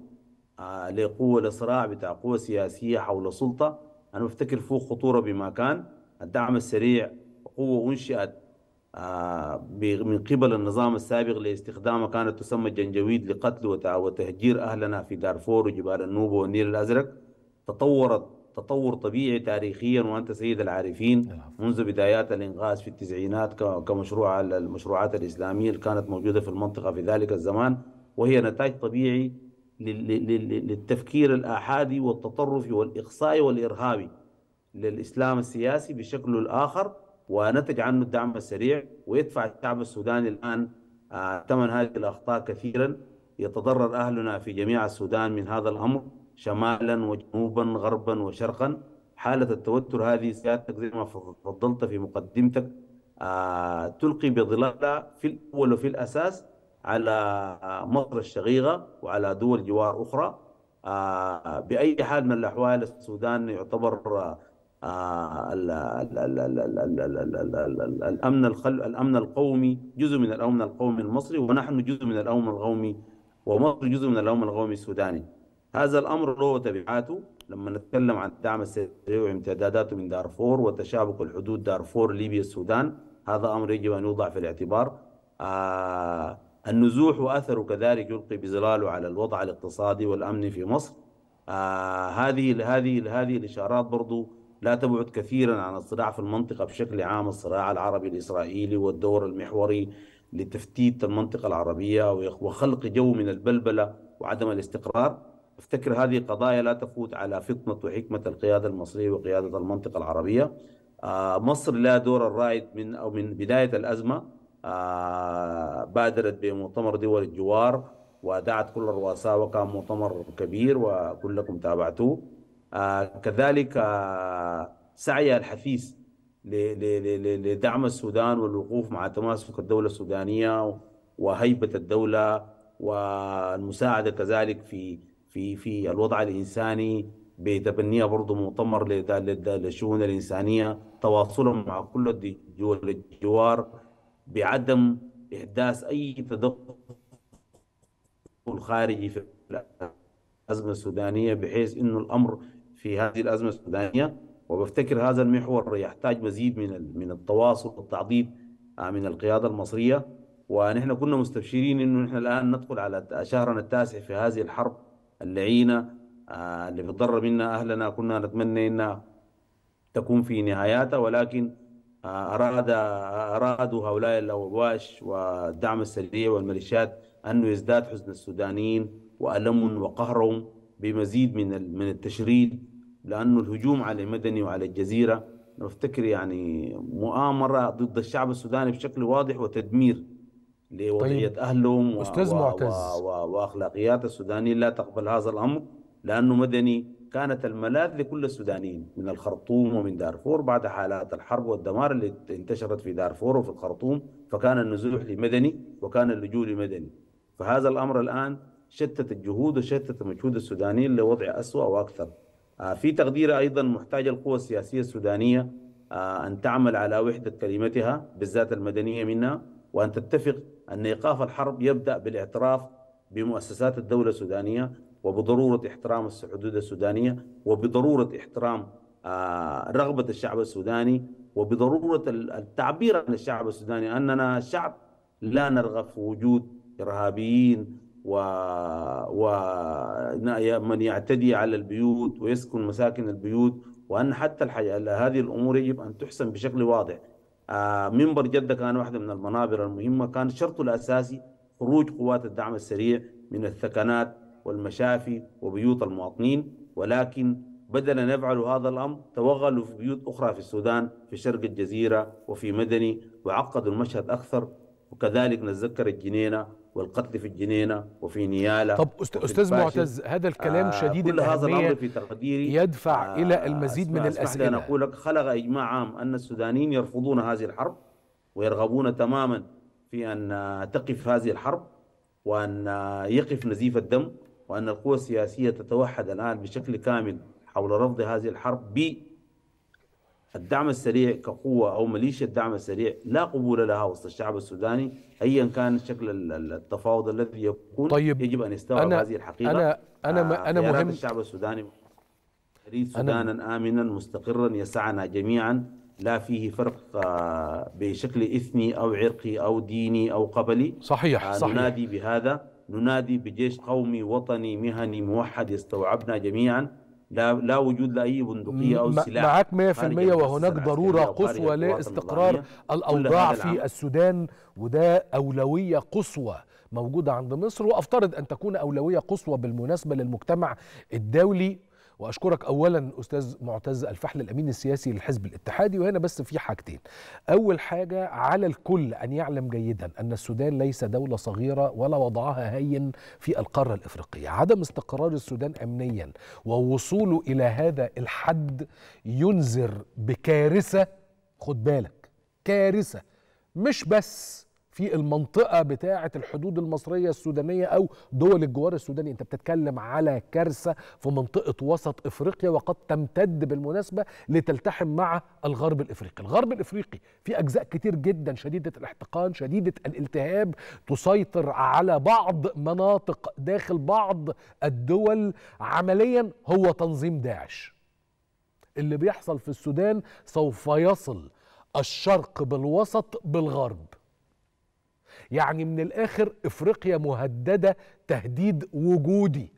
لقوة لصراع بتاع قوة سياسية حول سلطه أنا بفتكر فوق خطورة بما كان. الدعم السريع قوه أنشئت من قبل النظام السابق لاستخدامها كانت تسمى الجنجويد لقتل وتهجير أهلنا في دارفور وجبال النوبة والنيل الأزرق. تطورت تطور طبيعي تاريخيا وأنت سيد العارفين. منذ بدايات الانغاز في التسعينات كمشروع المشروعات الإسلامية اللي كانت موجودة في المنطقة في ذلك الزمان وهي نتاج طبيعي للتفكير الآحادي والتطرفي والاقصائي والارهابي للإسلام السياسي بشكله الآخر ونتج عنه الدعم السريع ويدفع الشعب السوداني الآن ثمن هذه الأخطاء كثيرا. يتضرر أهلنا في جميع السودان من هذا الأمر. شمالا وجنوبا غربا وشرقا حالة التوتر هذه سيادتك زي ما فضلت في مقدمتك آه تلقي بظلالها في الأول وفي الأساس على مصر الشقيقة وعلى دول جوار أخرى آه بأي حال من الأحوال السودان يعتبر آه الأمن الأمن القومي جزء من الأمن القومي المصري ونحن جزء من الأمن القومي ومصر جزء من الأمن القومي السوداني هذا الأمر له تبعاته. لما نتكلم عن الدعم السريع وامتداداته من دارفور وتشابك الحدود دارفور ليبيا السودان هذا أمر يجب أن يوضع في الاعتبار. آه النزوح وأثره كذلك يلقي بظلاله على الوضع الاقتصادي والأمني في مصر. آه هذه هذه هذه الإشارات برضو لا تبعد كثيرا عن الصراع في المنطقة بشكل عام الصراع العربي الإسرائيلي والدور المحوري لتفتيت المنطقة العربية وخلق جو من البلبلة وعدم الاستقرار. أفتكر هذه قضايا لا تفوت على فطنة وحكمة القيادة المصرية وقيادة المنطقة العربية. آه مصر لها دور الرائد من أو من بداية الأزمة. آه بادرت بمؤتمر دول الجوار ودعت كل الرؤساء وكان مؤتمر كبير وكلكم تابعتوه. آه كذلك سعيها الحثيث لدعم السودان والوقوف مع تماسك الدولة السودانية وهيبة الدولة والمساعدة كذلك في في في الوضع الإنساني بتبنيها برضه مؤتمر للشؤون الإنسانية تواصلا مع كل دول الجوار بعدم إحداث أي تدخل خارجي في الأزمة السودانية بحيث إنه الأمر في هذه الأزمة السودانية. وبفتكر هذا المحور يحتاج مزيد من من التواصل والتعضيد من القيادة المصرية. ونحن كنا مستبشرين إنه نحن الآن ندخل على شهرنا التاسع في هذه الحرب. اللعينة آه اللي بتضر منها أهلنا كنا نتمنى أنها تكون في نهاياتها ولكن آه أراد أرادوا هؤلاء الأوباش والدعم السريع والميليشيات أنه يزداد حزن السودانيين وألمهم وقهرهم بمزيد من من التشريد لأنه الهجوم على المدني وعلى الجزيرة نفتكر يعني مؤامرة ضد الشعب السوداني بشكل واضح وتدمير. لوضعية طيب. أهلهم أستاذ و... معتز. و... و... وأخلاقيات السودانيين لا تقبل هذا الأمر لأنه مدني. كانت الملاذ لكل السودانيين من الخرطوم ومن دارفور بعد حالات الحرب والدمار اللي انتشرت في دارفور وفي الخرطوم فكان النزوح لمدني وكان اللجوء لمدني. فهذا الأمر الآن شتت الجهود وشتت مجهود السودانيين لوضع أسوأ وأكثر. آه، في تقدير أيضا محتاج القوى السياسية السودانية آه، أن تعمل على وحدة كلمتها بالذات المدنية منها وأن تتفق أن إيقاف الحرب يبدأ بالاعتراف بمؤسسات الدولة السودانية وبضرورة احترام الحدود السودانية وبضرورة احترام آه، رغبة الشعب السوداني وبضرورة التعبير عن الشعب السوداني أننا شعب لا نرغب في وجود إرهابيين و... ومن يعتدي على البيوت ويسكن مساكن البيوت وأن حتى الحاجة هذه الأمور يجب أن تحسن بشكل واضح. منبر جدة كان واحدة من المنابر المهمة. كان شرطه الأساسي خروج قوات الدعم السريع من الثكنات والمشافي وبيوت المواطنين. ولكن بدل أن يفعلوا هذا الأمر توغلوا في بيوت أخرى في السودان في شرق الجزيرة وفي مدني وعقدوا المشهد أكثر. وكذلك نتذكر الجنينة والقتل في الجنينة وفي نيالة طب أستاذ معتز هذا الكلام آه شديد كل هذا الأمر في تقديري. يدفع إلى المزيد من الأسئلة. أقول لك خلق إجماع عام أن السودانيين يرفضون هذه الحرب ويرغبون تماما في أن تقف هذه الحرب وأن يقف نزيف الدم وأن القوى السياسية تتوحد الآن بشكل كامل حول رفض هذه الحرب بالدعم السريع كقوة أو ميليشيا الدعم السريع لا قبول لها وسط الشعب السوداني أيا كان شكل ال- ال- التفاوض الذي يكون طيب، يجب أن يستوعب أنا- هذه الحقيقة أنا ما أنا خيارات مهم الشعب السوداني نريد أنا- سودانا آمنا مستقرا يسعنا جميعا لا فيه فرق آه، بشكل إثني أو عرقي أو ديني أو قبلي. صحيح آه، صحيح. ننادي بهذا ننادي بجيش قومي وطني مهني موحد يستوعبنا جميعا. لا لا وجود لأي بندقية أو م- سلاح معاك 100% خارج المؤسسة وهناك ضرورة قصوى لاستقرار. الأوضاع. في السودان وده أولوية قصوى موجودة عند مصر وأفترض أن تكون أولوية قصوى بالمناسبة للمجتمع الدولي وأشكرك اولا أستاذ معتز الفحل الأمين السياسي للحزب الاتحادي وهنا بس في حاجتين. أول حاجة على الكل أن يعلم جيدا أن السودان ليس دولة صغيرة ولا وضعها هين في القارة الإفريقية. عدم استقرار السودان امنيا ووصوله إلى هذا الحد ينذر بكارثة خد بالك كارثة. مش بس في المنطقة بتاعة الحدود المصرية السودانية أو دول الجوار السوداني. أنت بتتكلم على كارثة في منطقة وسط إفريقيا وقد تمتد بالمناسبة لتلتحم مع الغرب الإفريقي. الغرب الإفريقي في أجزاء كتير جدا شديدة الاحتقان شديدة الالتهاب تسيطر على بعض مناطق داخل بعض الدول. عمليا هو تنظيم داعش. اللي بيحصل في السودان سوف يصل الشرق بالوسط بالغرب. يعني من الآخر إفريقيا مهددة تهديد وجودي.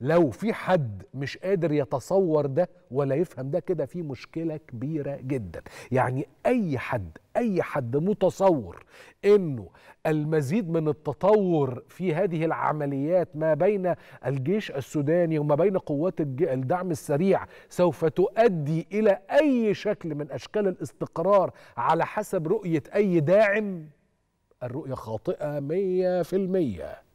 لو في حد مش قادر يتصور ده ولا يفهم ده كده في مشكلة كبيرة جدا. يعني أي حد أي حد متصور إنه المزيد من التطور في هذه العمليات ما بين الجيش السوداني وما بين قوات الدعم السريع سوف تؤدي إلى أي شكل من أشكال الاستقرار على حسب رؤية أي داعم؟ الرؤية خاطئة مية في المية.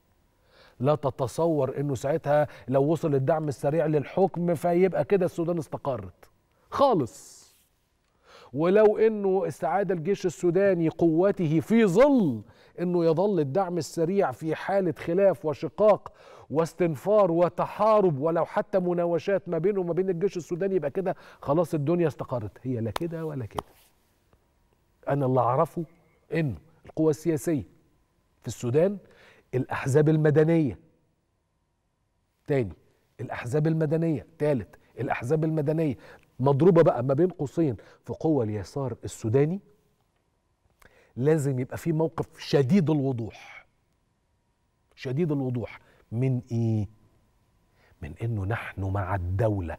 لا تتصور إنه ساعتها لو وصل الدعم السريع للحكم فيبقى كده السودان استقرت. خالص. ولو إنه استعاد الجيش السوداني قوته في ظل إنه يظل الدعم السريع في حالة خلاف وشقاق واستنفار وتحارب ولو حتى مناوشات ما بينه وما بين الجيش السوداني يبقى كده خلاص الدنيا استقرت. هي لا كده ولا كده. أنا اللي أعرفه إنه القوى السياسية في السودان الأحزاب المدنية. تاني الأحزاب المدنية. تالت الأحزاب المدنية. مضروبة بقى ما بين قوسين في قوى اليسار السوداني. لازم يبقى في موقف شديد الوضوح. شديد الوضوح. من إيه؟ من إنه نحن مع الدولة.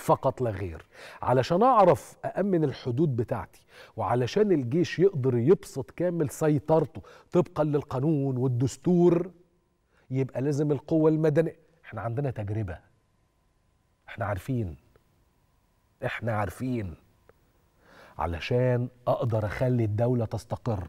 فقط لا غير. علشان أعرف أأمن الحدود بتاعتي وعلشان الجيش يقدر يبسط كامل سيطرته طبقا للقانون والدستور يبقى لازم القوة المدنية. إحنا عندنا تجربة. إحنا عارفين. إحنا عارفين. علشان أقدر أخلي الدولة تستقر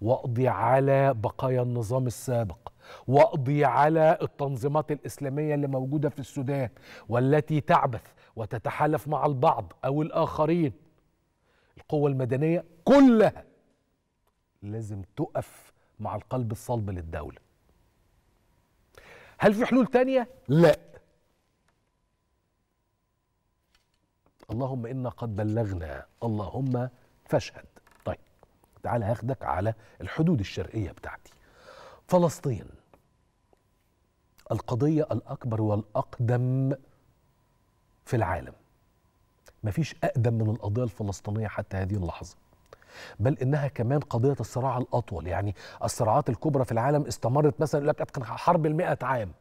وأقضي على بقايا النظام السابق وأقضي على التنظيمات الإسلامية اللي موجودة في السودان والتي تعبث وتتحالف مع البعض أو الآخرين. القوة المدنية كلها لازم تقف مع القلب الصلب للدولة. هل في حلول تانية؟ لا. اللهم إنا قد بلغنا. اللهم فاشهد. طيب تعال هاخدك على الحدود الشرقية بتاعتي. فلسطين القضية الأكبر والأقدم في العالم. مفيش أقدم من القضية الفلسطينية حتى هذه اللحظة. بل إنها كمان قضية الصراع الأطول يعني الصراعات الكبرى في العالم استمرت مثلا لك حرب المئة عام.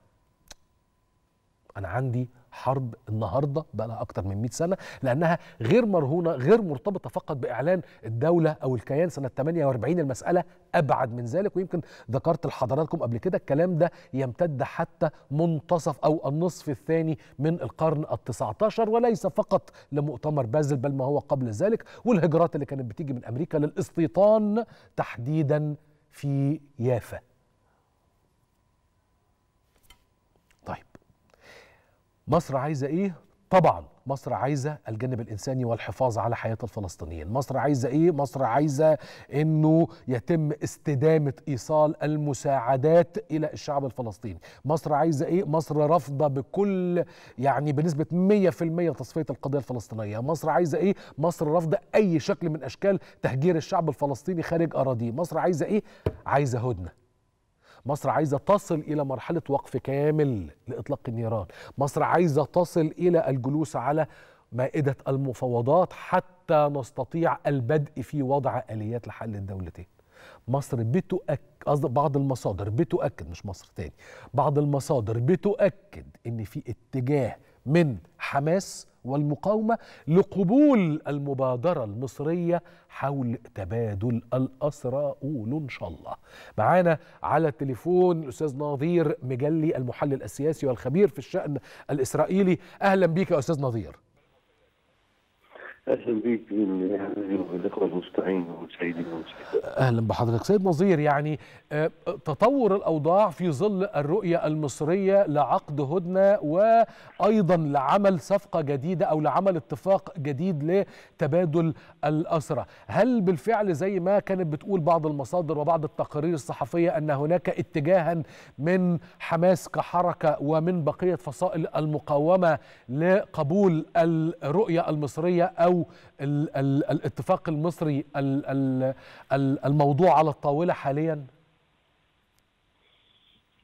أنا عندي حرب النهارده بقى لها أكتر من 100 سنة لأنها غير مرهونة غير مرتبطة فقط بإعلان الدولة أو الكيان سنة 48 المسألة أبعد من ذلك. ويمكن ذكرت لحضراتكم قبل كده الكلام ده يمتد حتى منتصف أو النصف الثاني من القرن ال19 وليس فقط لمؤتمر بازل بل ما هو قبل ذلك. والهجرات اللي كانت بتيجي من أمريكا للاستيطان تحديدا في يافا. مصر عايزة إيه؟ طبعا مصر عايزة الجانب الإنساني والحفاظ على حياة الفلسطينيين. مصر عايزة إيه؟ مصر عايزة إنه يتم استدامة إيصال المساعدات إلى الشعب الفلسطيني. مصر عايزة إيه؟ مصر رافضة بكل يعني بنسبة 100% تصفيه القضية الفلسطينية. مصر عايزة إيه؟ مصر رافضة أي شكل من أشكال تهجير الشعب الفلسطيني خارج أراضيه. مصر عايزة إيه؟ عايزة هدنة. مصر عايزة تصل إلى مرحلة وقف كامل لإطلاق النيران. مصر عايزة تصل إلى الجلوس على مائدة المفاوضات حتى نستطيع البدء في وضع آليات لحل الدولتين. مصر بتؤكد بعض المصادر بتؤكد مش مصر تاني بعض المصادر بتؤكد إن في اتجاه من حماس والمقاومة لقبول المبادرة المصرية حول تبادل الأسرى قولوا إن شاء الله. معانا على التليفون الأستاذ نظير مجلي المحلل السياسي والخبير في الشأن الإسرائيلي، أهلا بيك يا أستاذ نظير. أهلا بك بالاخوه والمشاهدين أهلا بحضرتك. سيد نظير يعني تطور الأوضاع في ظل الرؤية المصرية لعقد هدنه وأيضا لعمل صفقة جديدة أو لعمل اتفاق جديد لتبادل الاسرى هل بالفعل زي ما كانت بتقول بعض المصادر وبعض التقارير الصحفية أن هناك اتجاها من حماس كحركة ومن بقية فصائل المقاومة لقبول الرؤية المصرية أو ال ال الاتفاق المصري ال ال الموضوع على الطاولة حاليا؟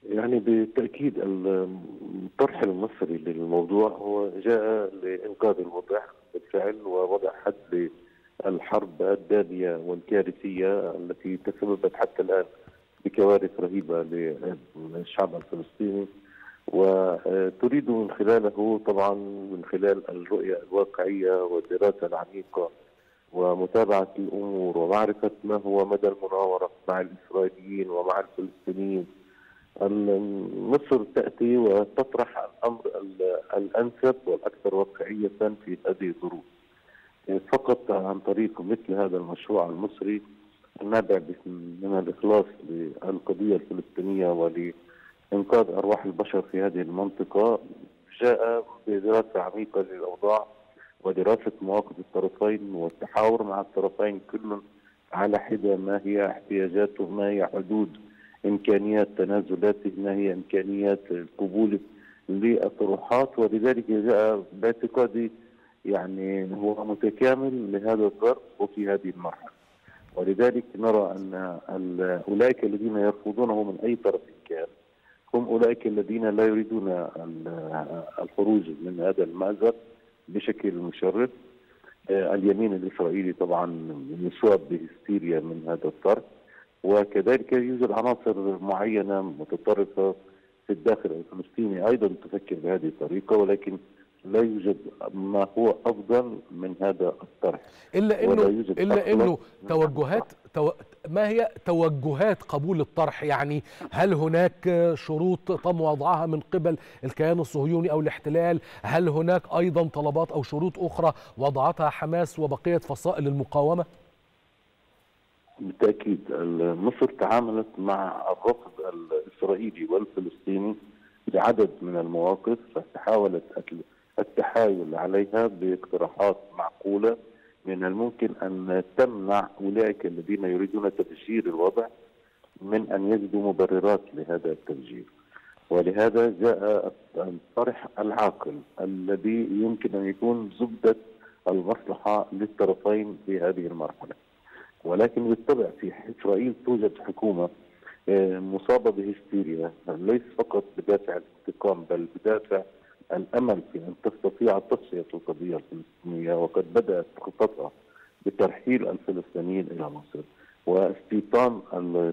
يعني بالتأكيد الطرح المصري للموضوع هو جاء لإنقاذ الوضع بالفعل ووضع حد للحرب الداميه والكارثية التي تسببت حتى الآن بكوارث رهيبة للشعب الفلسطيني. وتريد من خلاله طبعا من خلال الرؤية الواقعية والدراسة العميقة ومتابعة الأمور ومعرفة ما هو مدى المناورة مع الإسرائيليين ومع الفلسطينيين. مصر تأتي وتطرح الأمر الأنسب والأكثر واقعية في هذه الظروف. فقط عن طريق مثل هذا المشروع المصري النابع من الإخلاص للقضية الفلسطينية ول إنقاذ أرواح البشر في هذه المنطقة جاء بدراسة عميقة للأوضاع ودراسة مواقف الطرفين والتحاور مع الطرفين كل على حدة ما هي احتياجاته ما هي حدود إمكانيات تنازلاته ما هي إمكانيات القبول للطروحات. ولذلك جاء باعتقادي يعني هو متكامل لهذا الظرف وفي هذه المرحلة. ولذلك نرى أن أولئك الذين يرفضونه من أي طرف كان هم أولئك الذين لا يريدون الخروج من هذا المأزق بشكل مشرف. اليمين الإسرائيلي طبعا يصاب بهستيريا من هذا الطرف وكذلك يوجد عناصر معينة متطرفة في الداخل الفلسطيني أيضا تفكر بهذه الطريقة ولكن لا يوجد ما هو أفضل من هذا الطرح. إلا إنه إلا إنه توجهات تو... ما هي توجهات قبول الطرح؟ يعني هل هناك شروط تم وضعها من قبل الكيان الصهيوني أو الاحتلال؟ هل هناك أيضا طلبات أو شروط أخرى وضعتها حماس وبقية فصائل المقاومة؟ بالتأكيد مصر تعاملت مع الرفض الإسرائيلي والفلسطيني بعدد من المواقف فحاولت التحايل عليها باقتراحات معقولة من الممكن أن تمنع أولئك الذين يريدون تفجير الوضع من أن يجدوا مبررات لهذا التفجير. ولهذا جاء الطرح العاقل الذي يمكن أن يكون زبدة المصلحة للطرفين في هذه المرحلة. ولكن بالطبع في إسرائيل توجد حكومة مصابة بهستيريا ليس فقط بدافع الانتقام بل بدافع الأمل في أن تستطيع تصفية القضية الفلسطينية وقد بدأت خططها بترحيل الفلسطينيين إلى مصر واستيطان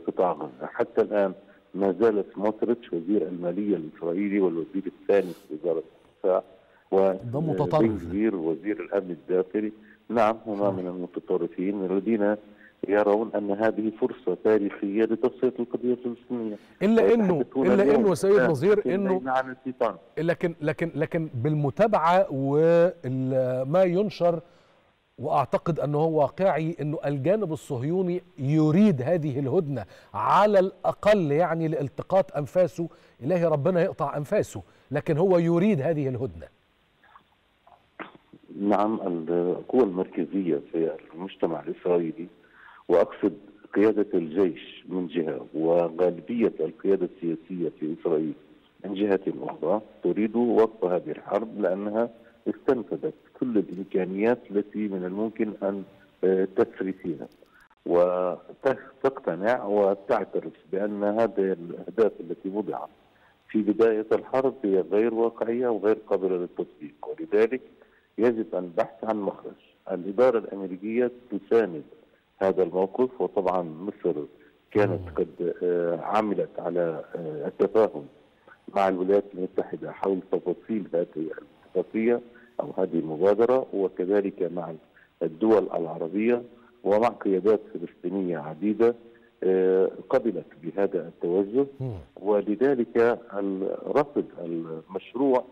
قطاع غزة. حتى الآن ما زال سموتريتش وزير المالية الإسرائيلي والوزير الثاني في وزارة الدفاع وبن وزير الأمن الداخلي. نعم هما من المتطرفين الذين يرون أن هذه فرصة تاريخية لتصفية القضية الفلسطينية. إلا انه إلا إنه سيد نظير انه عن لكن لكن لكن بالمتابعة وما ينشر وأعتقد أنه هو واقعي إنه الجانب الصهيوني يريد هذه الهدنة على الأقل يعني لالتقاط أنفاسه. إلهي ربنا يقطع أنفاسه لكن هو يريد هذه الهدنة. نعم القوى المركزية في المجتمع الإسرائيلي وأقصد قيادة الجيش من جهة وغالبية القيادة السياسية في إسرائيل من جهة أخرى تريد وقف هذه الحرب لأنها استنفذت كل الإمكانيات التي من الممكن أن تسري فيها. وتقتنع وتعترف بأن هذه الأهداف التي وضعت في بداية الحرب هي غير واقعية وغير قابلة للتطبيق ولذلك يجب البحث عن مخرج. الإدارة الأمريكية تساند هذا الموقف وطبعا مصر كانت قد عملت على التفاهم مع الولايات المتحدة حول تفاصيل هذه الاتفاقية أو هذه المبادرة وكذلك مع الدول العربية ومع قيادات فلسطينية عديدة قبلت بهذا التوجه. ولذلك رفض المشروع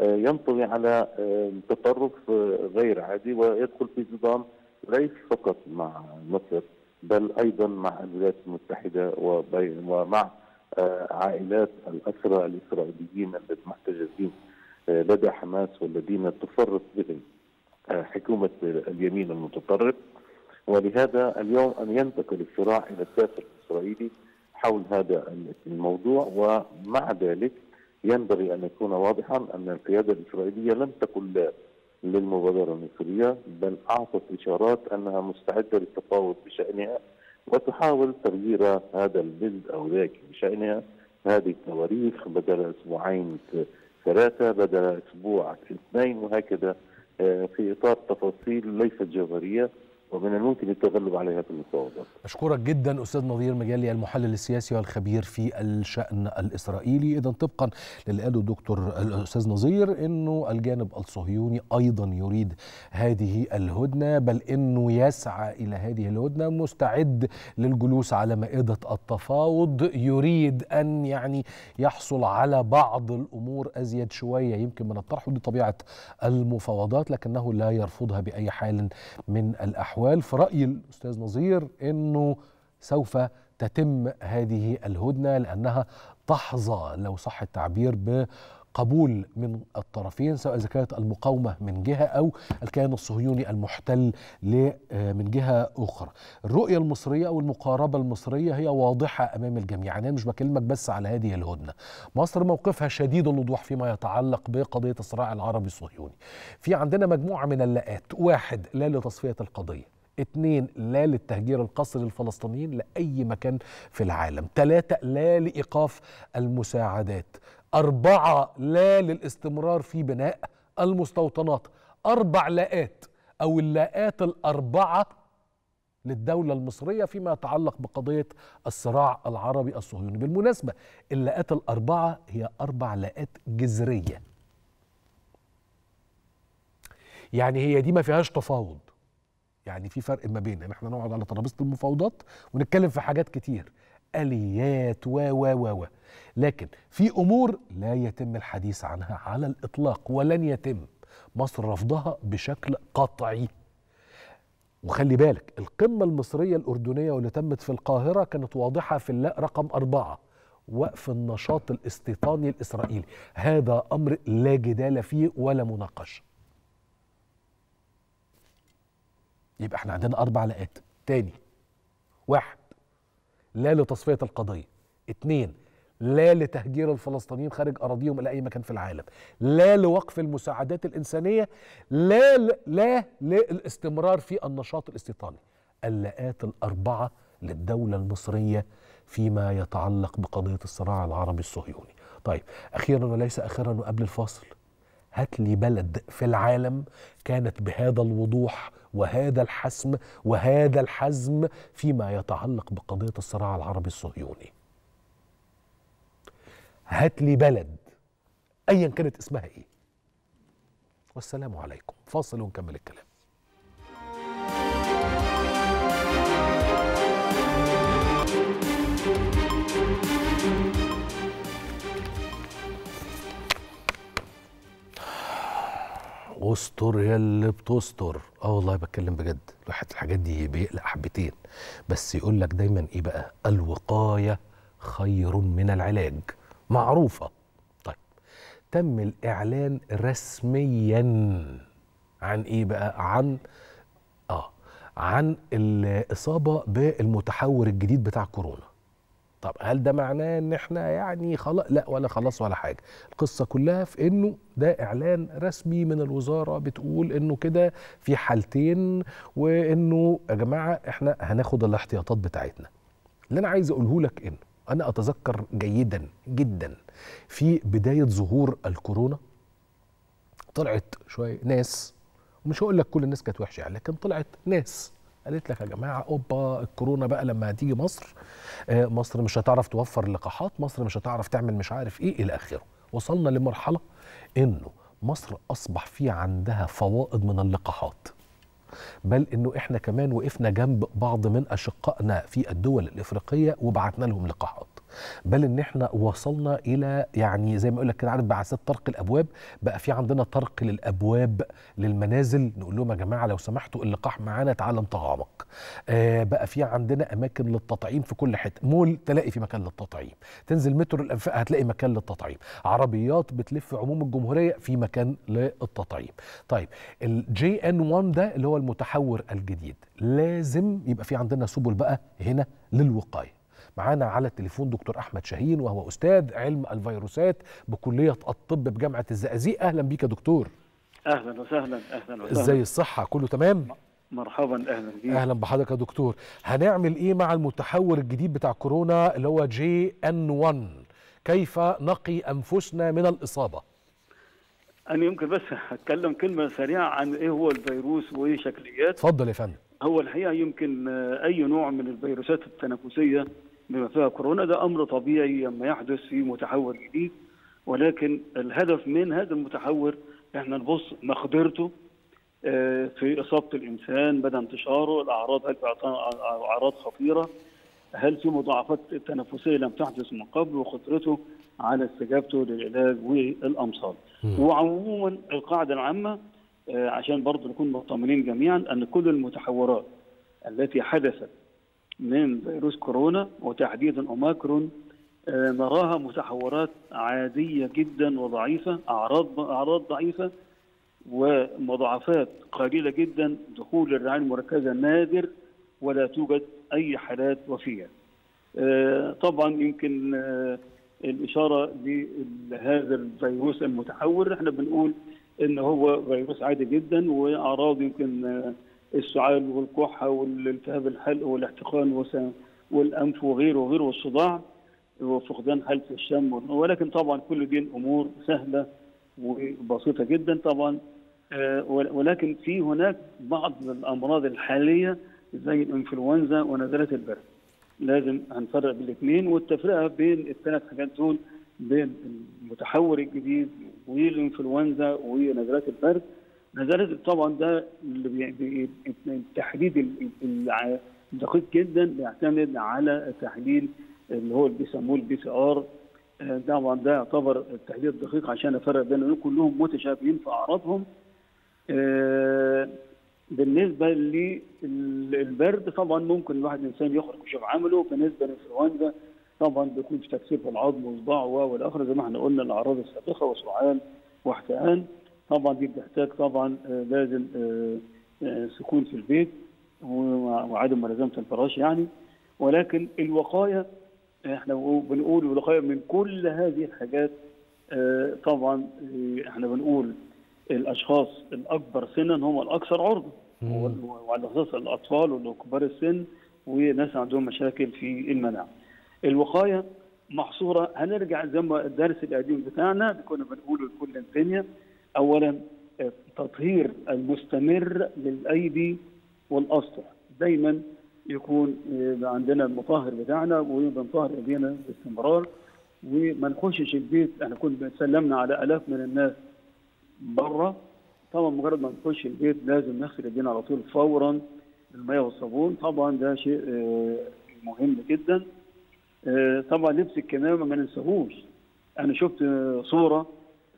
ينطوي على تطرف غير عادي ويدخل في صدام ليس فقط مع مصر بل أيضا مع الولايات المتحدة ومع عائلات الأسرى الإسرائيليين المحتجزين لدى حماس والذين تفرط بهم حكومة اليمين المتطرف. ولهذا اليوم أن ينتقل الصراع إلى الداخل الإسرائيلي حول هذا الموضوع ومع ذلك ينبغي أن يكون واضحا أن القيادة الإسرائيلية لم تقل لا. للمبادرة المصرية بل أعطت إشارات أنها مستعدة للتفاوض بشأنها وتحاول تغيير هذا البلد أو ذاك بشأنها. هذه التواريخ بدل أسبوعين ثلاثة بدل أسبوع اثنين وهكذا. في إطار تفاصيل ليست جوهرية. ومن الممكن التغلب عليها في المفاوضات. أشكرك جدا أستاذ نظير مجالي المحلل السياسي والخبير في الشأن الإسرائيلي. إذا طبقا للي قاله الدكتور الأستاذ نظير أنه الجانب الصهيوني أيضا يريد هذه الهدنة بل أنه يسعى إلى هذه الهدنة مستعد للجلوس على مائدة التفاوض. يريد أن يعني يحصل على بعض الأمور أزيد شوية يمكن من الطرح ودي طبيعة المفاوضات لكنه لا يرفضها بأي حال من الأحوال. الأحوال في رأي الأستاذ نظير أنه سوف تتم هذه الهدنة لأنها تحظى لو صح التعبير بقبول من الطرفين سواء إذا كانت المقاومة من جهة أو الكيان الصهيوني المحتل من جهة أخرى. الرؤية المصرية أو المقاربة المصرية هي واضحة أمام الجميع. أنا مش بكلمك بس على هذه الهدنة. مصر موقفها شديد الوضوح فيما يتعلق بقضية الصراع العربي الصهيوني. في عندنا مجموعة من اللاءات واحد لا لتصفية القضية. اثنين لا للتهجير القسري للفلسطينيين لأي مكان في العالم. ثلاثة لا لإيقاف المساعدات. أربعة لا للاستمرار في بناء المستوطنات أربع لاءات أو اللاءات الأربعة للدولة المصرية فيما يتعلق بقضية الصراع العربي الصهيوني. بالمناسبة اللاءات الأربعة هي أربع لاءات جذرية. يعني هي دي ما فيهاش تفاوض. يعني في فرق ما بين إن إحنا نقعد على ترابيزة المفاوضات ونتكلم في حاجات كتير. أليات و و و و. لكن في أمور لا يتم الحديث عنها على الإطلاق ولن يتم مصر رفضها بشكل قطعي. وخلي بالك القمة المصرية الأردنية واللي تمت في القاهرة كانت واضحة في اللاء رقم أربعة وقف النشاط الاستيطاني الإسرائيلي. هذا أمر لا جدال فيه ولا مناقشة. يبقى إحنا عندنا أربع لاءات تاني واحد لا لتصفية القضية. اتنين لا لتهجير الفلسطينيين خارج أراضيهم إلى أي مكان في العالم. لا لوقف المساعدات الإنسانية. لا لا للاستمرار في النشاط الاستيطاني. اللاءات الأربعة للدولة المصرية فيما يتعلق بقضية الصراع العربي الصهيوني. طيب أخيرا وليس أخيرا وقبل الفاصل. هات لي بلد في العالم كانت بهذا الوضوح وهذا الحسم وهذا الحزم فيما يتعلق بقضية الصراع العربي الصهيوني. هات لي بلد. ايا كانت اسمها إيه. والسلام عليكم. فاصل ونكمل الكلام. استر يا اللي بتستر. آه والله بتكلم بجد. الواحد الحاجات دي بيقلق حبتين. بس يقول لك دايما إيه بقى؟ الوقاية خير من العلاج. معروفة. طيب تم الإعلان رسميا عن إيه بقى؟ عن آه عن الإصابة بالمتحور الجديد بتاع كورونا. طب هل ده معناه إن إحنا يعني خلاص لا ولا خلاص ولا حاجة. القصة كلها في إنه ده إعلان رسمي من الوزارة بتقول إنه كده في حالتين وإنه يا جماعة إحنا هناخد الاحتياطات بتاعتنا. اللي أنا عايز أقوله لك إنه أنا أتذكر جيدا جدا في بداية ظهور الكورونا طلعت شوية ناس ومش هقول لك كل الناس كانت وحشة يعني لكن طلعت ناس. قالت لك يا جماعة أوبا الكورونا بقى لما هتيجي مصر آه مصر مش هتعرف توفر اللقاحات مصر مش هتعرف تعمل مش عارف إيه إلى آخره. وصلنا لمرحلة إنه مصر أصبح في عندها فوائد من اللقاحات. بل إنه إحنا كمان وقفنا جنب بعض من أشقائنا في الدول الإفريقية وبعتنا لهم لقاحات. بل إن إحنا وصلنا إلى يعني زي ما أقول لك كده عارف بعثات طرق الأبواب بقى في عندنا طرق للأبواب للمنازل. نقول لهم يا جماعة لو سمحتوا اللقاح معانا تعال نطعمك آه بقى في عندنا أماكن للتطعيم في كل حتة. مول تلاقي في مكان للتطعيم. تنزل مترو الانفاق هتلاقي مكان للتطعيم. عربيات بتلف عموم الجمهورية في مكان للتطعيم. طيب ال JN 1 ده اللي هو المتحور الجديد لازم يبقى في عندنا سبل بقى هنا للوقاية. معانا على التليفون دكتور أحمد شاهين وهو أستاذ علم الفيروسات بكلية الطب بجامعة الزقازيق. أهلا بيك يا دكتور. أهلا وسهلا أهلا وسهلا. إزاي الصحة؟ كله تمام؟ مرحبا أهلا بيك. أهلا بحضرتك يا دكتور. هنعمل إيه مع المتحور الجديد بتاع كورونا اللي هو JN 1 كيف نقي أنفسنا من الإصابة؟ أنا يمكن بس هتكلم كلمة سريعة عن إيه هو الفيروس وإيه شكليات. اتفضل يا فندم. هو الحقيقة يمكن أي نوع من الفيروسات التنفسية بما فيها كورونا ده أمر طبيعي لما يحدث في متحور جديد. ولكن الهدف من هذا المتحور إحنا نبص مقدرته في إصابة الإنسان بدا انتشاره الأعراض هل أعراض خطيرة؟ هل في مضاعفات تنفسية لم تحدث من قبل؟ وخطرته على استجابته للعلاج والامصال وعموما القاعدة العامة عشان برضه نكون مطمئنين جميعا أن كل المتحورات التي حدثت من فيروس كورونا وتحديدا أوميكرون نراها متحورات عادية جدا وضعيفة أعراض أعراض ضعيفة ومضاعفات قليلة جدا دخول الرعاية المركزة نادر ولا توجد أي حالات وفية. طبعا يمكن الإشارة لهذا الفيروس المتحور إحنا بنقول إن هو فيروس عادي جدا وأعراض يمكن السعال والكحة والالتهاب الحلق والاحتقان والأنف وغيره وغيره والصداع وفقدان حالة الشم ولكن طبعا كل دي امور سهلة وبسيطة جدا طبعا. ولكن في هناك بعض الأمراض الحالية زي الإنفلونزا ونزلات البرد. لازم هنفرق بين الاثنين والتفرقة بين الثلاث حاجات دول بين المتحور الجديد والإنفلونزا ونزلات البرد. نزلات طبعا ده التحديد الدقيق جدا بيعتمد على تحليل اللي هو بيسموه ال PCR طبعا ده يعتبر التحديد الدقيق عشان أفرق بينهم كلهم متشابهين في أعراضهم. بالنسبة للبرد طبعا ممكن الواحد الإنسان يخرج يشوف عمله. بالنسبة للانفلونزا طبعا بيكون في تكسير في العظم وصداع والى اخره زي ما إحنا قلنا الأعراض السابقة وسرعان واحتقان طبعا دي بتحتاج طبعا آه، لازم آه، آه، سكون في البيت وعدم ملازمة الفراش يعني ولكن الوقاية إحنا بنقول الوقاية من كل هذه الحاجات طبعا إحنا بنقول الأشخاص الأكبر سنا هم الأكثر عرضة. وعلى أساس الأطفال وكبار السن وناس عندهم مشاكل في المناعة. الوقاية محصورة هنرجع زي ما الدرس القديم بتاعنا كنا بنقوله لكل الدنيا اولا آه، تطهير المستمر للأيدي والاسطح دايما يكون آه، عندنا المطهر بتاعنا وبنطهر أيدينا باستمرار. وما نخشش البيت إحنا كنا سلمنا على آلاف من الناس بره طبعا مجرد ما نخش البيت لازم نغسل أيدينا على طول فورا بالميه والصابون. طبعا ده شيء آه، مهم جدا. طبعا لبس الكمامة ما ننساهوش. أنا شفت صورة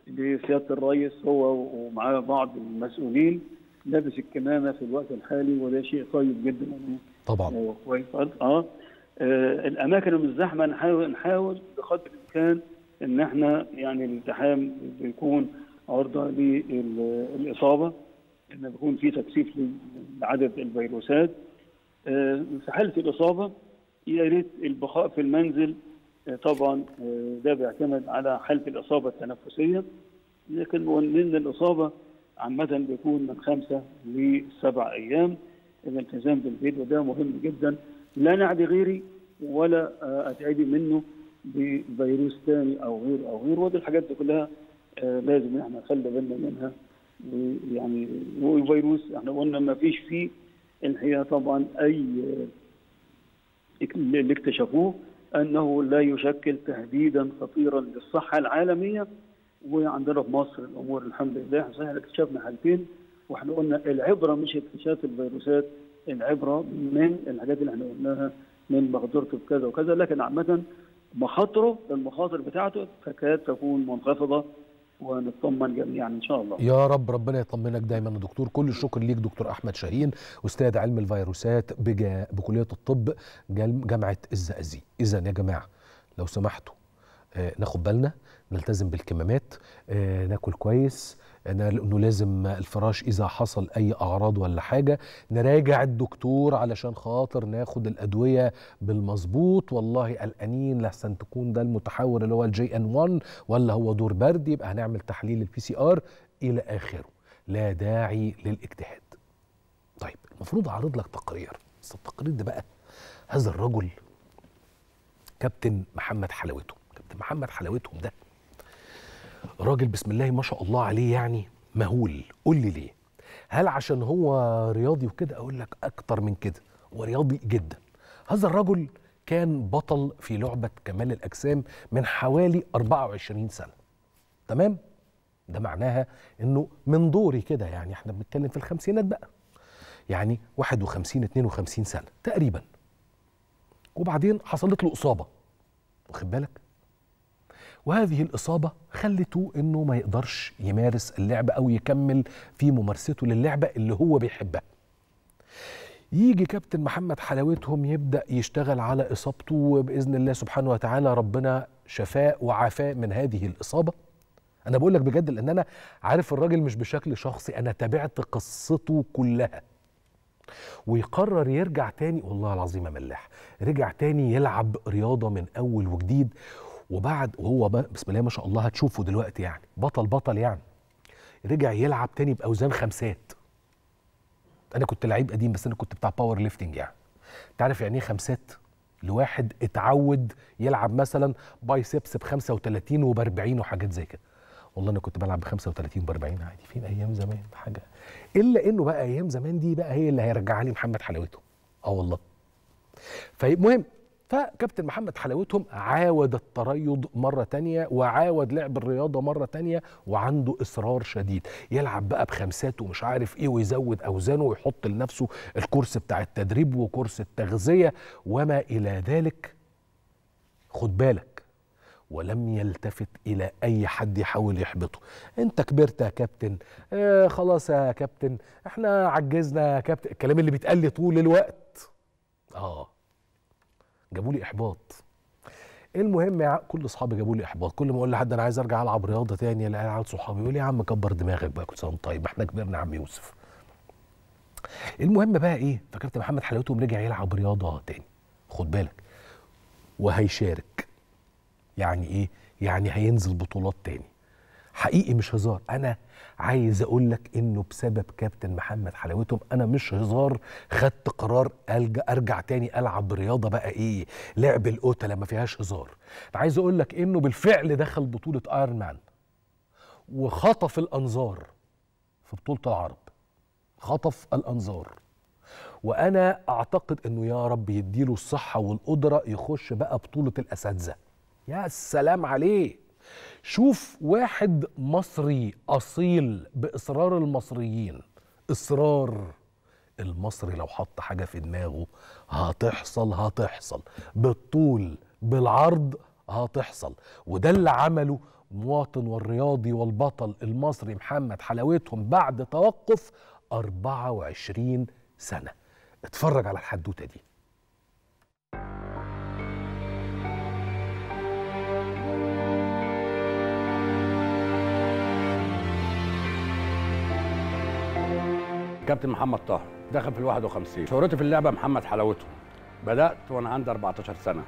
لسياده الرئيس هو ومعاه بعض المسؤولين لابس الكمامة في الوقت الحالي وده شيء طيب جدا. طبعا. آه، كويس. آه. آه، الأماكن الزحمه نحاول نحاول بقدر الإمكان إن إحنا يعني الالتحام بيكون عرضة للإصابة إن بيكون في تكثيف لعدد الفيروسات. آه، في حالة الإصابة يا ريت البقاء في المنزل طبعا آه، ده بيعتمد على حالة الإصابة التنفسية. لكن من الإصابة عامة بيكون من خمسة لسبع أيام. الالتزام بالبيت وده مهم جدا. لا نعدي غيري ولا آه، أتعدي منه بفيروس ثاني أو غيره أو غيره. ودي الحاجات دي كلها آه، لازم إحنا نخلي بالنا منها. ويعني والفيروس إحنا قلنا ما فيش فيه الحقيقة طبعا أي اللي اكتشفوه. أنه لا يشكل تهديدا خطيرا للصحة العالمية وعندنا في مصر الأمور الحمد لله إحنا اكتشفنا حالتين. وإحنا قلنا العبرة مش اكتشاف الفيروسات العبرة من الحاجات اللي إحنا قلناها من مقدرته بكذا وكذا. لكن عامة مخاطره المخاطر بتاعته تكاد تكون منخفضة ونطمن جميعا إن شاء الله. يا رب ربنا يطمنك دايما يا دكتور كل الشكر ليك دكتور أحمد شاهين أستاذ علم الفيروسات بجا بكلية الطب جامعة الزقازيق اذا يا جماعة لو سمحتوا آه، ناخد بالنا نلتزم بالكمامات آه، ناكل كويس آه، إنه لازم الفراش إذا حصل أي أعراض ولا حاجة نراجع الدكتور علشان خاطر ناخد الأدوية بالمظبوط. والله قلقانين لحسن تكون ده المتحور اللي هو ال JN 1 ولا هو دور برد يبقى هنعمل تحليل ال PCR إلى آخره. لا داعي للاجتهاد. طيب المفروض أعرض لك تقرير. بس التقرير ده بقى هذا الرجل كابتن محمد حلاوتهم كابتن محمد حلاوتهم ده راجل بسم الله ما شاء الله عليه يعني مهول. قول لي ليه؟ هل عشان هو رياضي وكده؟ أقول لك أكتر من كده. هو رياضي جدا. هذا الرجل كان بطل في لعبة كمال الأجسام من حوالي 24 سنة. تمام؟ ده معناها إنه من دوري كده يعني إحنا بنتكلم في الخمسينات بقى. يعني 51 52 سنة تقريبا. وبعدين حصلت له إصابة. واخد بالك؟ وهذه الإصابة خلته إنه ما يقدرش يمارس اللعبة أو يكمل في ممارسته للعبة اللي هو بيحبها. يجي كابتن محمد حلاوتهم يبدأ يشتغل على إصابته وبإذن الله سبحانه وتعالى ربنا شفاه وعافاه من هذه الإصابة. أنا بقول لك بجد لأن أنا عارف الراجل مش بشكل شخصي أنا تابعت قصته كلها. ويقرر يرجع تاني والله العظيم ملاح رجع تاني يلعب رياضة من أول وجديد. وبعد وهو بسم الله ما شاء الله هتشوفه دلوقتي يعني بطل بطل يعني. رجع يلعب تاني بأوزان خمسات. أنا كنت لعيب قديم بس أنا كنت بتاع powerlifting يعني. تعرف يعني إيه خمسات؟ لواحد اتعود يلعب مثلا biceps ب 35 وب 40 وحاجات زي كده. والله أنا كنت بلعب ب 35 وب 40 عادي فين أيام زمان؟ حاجة. إلا إنه بقى أيام زمان دي بقى هي اللي هيرجعها لي محمد حلاوته. آه والله. فالمهم فكابتن محمد حلاوتهم عاود التريض مرة تانية وعاود لعب الرياضة مرة تانية وعنده إصرار شديد. يلعب بقى بخمسات ومش عارف إيه ويزود أوزانه ويحط لنفسه الكورس بتاع التدريب وكورس التغذية. وما إلى ذلك خد بالك ولم يلتفت إلى أي حد يحاول يحبطه. أنت كبرت يا كابتن. آه خلاص يا كابتن إحنا عجزنا يا كابتن. الكلام اللي بيتقال لي طول الوقت. آه. جابوا لي إحباط. المهم يا كل أصحابي جابوا لي إحباط. كل ما أقول لحد أنا عايز أرجع ألعب رياضة تاني الاقي عيال صحابي يقول لي يا عم كبر دماغك بقى سنة وأنت طيب. إحنا كبرنا يا عم يوسف. المهم بقى إيه؟ فكابتن محمد حلاوتهم رجع يلعب رياضة تاني. خد بالك. وهيشارك. يعني إيه؟ يعني هينزل بطولات تاني. حقيقي مش هزار. أنا عايز أقول لك إنه بسبب كابتن محمد حلاوتهم أنا مش هزار خدت قرار ألجأ أرجع تاني ألعب رياضة بقى إيه لعب القتله ما فيهاش هزار. أنا عايز أقول لك إنه بالفعل دخل بطولة ايرون مان وخطف الأنظار في بطولة العرب. خطف الأنظار. وأنا أعتقد إنه يا رب يديله الصحة والقدرة يخش بقى بطولة الأساتذة. يا سلام عليه! شوف واحد مصري أصيل بإصرار المصريين. إصرار المصري لو حط حاجة في دماغه هتحصل هتحصل. بالطول بالعرض هتحصل. وده اللي عمله المواطن والرياضي والبطل المصري محمد حلاوتهم بعد توقف 24 سنة. اتفرج على الحدوتة دي. كابتن محمد طاهر دخل في ال 51 شهرتي في اللعبة محمد حلاوته. بدأت وأنا عندي 14 سنة.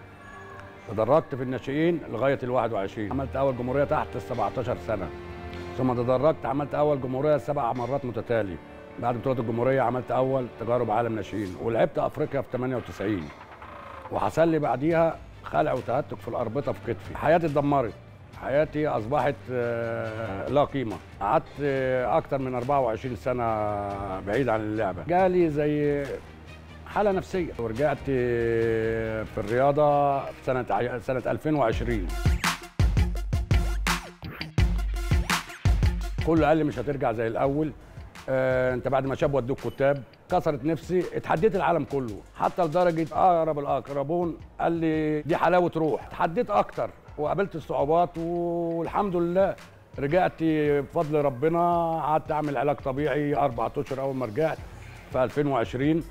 تدرجت في الناشئين لغاية ال 21 عملت أول جمهورية تحت ال 17 سنة. ثم تدرجت عملت أول جمهورية سبع مرات متتالي. بعد بطولة الجمهورية عملت أول تجارب عالم ناشئين. ولعبت أفريقيا في 98 وحصل لي بعديها خلع وتهتك في الأربطة في كتفي. حياتي اتدمرت. حياتي أصبحت آه، لا قيمة. قعدت آه، أكتر من 24 سنة بعيد عن اللعبة. جالي زي حالة نفسية. ورجعت آه، في الرياضة في سنة ع- سنة 2020 كله قال لي مش هترجع زي الأول. آه، أنت بعد ما شاب ودوك كتاب. كسرت نفسي. اتحديت العالم كله. حتى لدرجة أقرب الأقربون قال لي دي حلاوة روح. اتحديت أكتر. وقابلت الصعوبات والحمد لله. رجعت بفضل ربنا قعدت أعمل علاج طبيعي أربع أشهر أول ما رجعت في 2020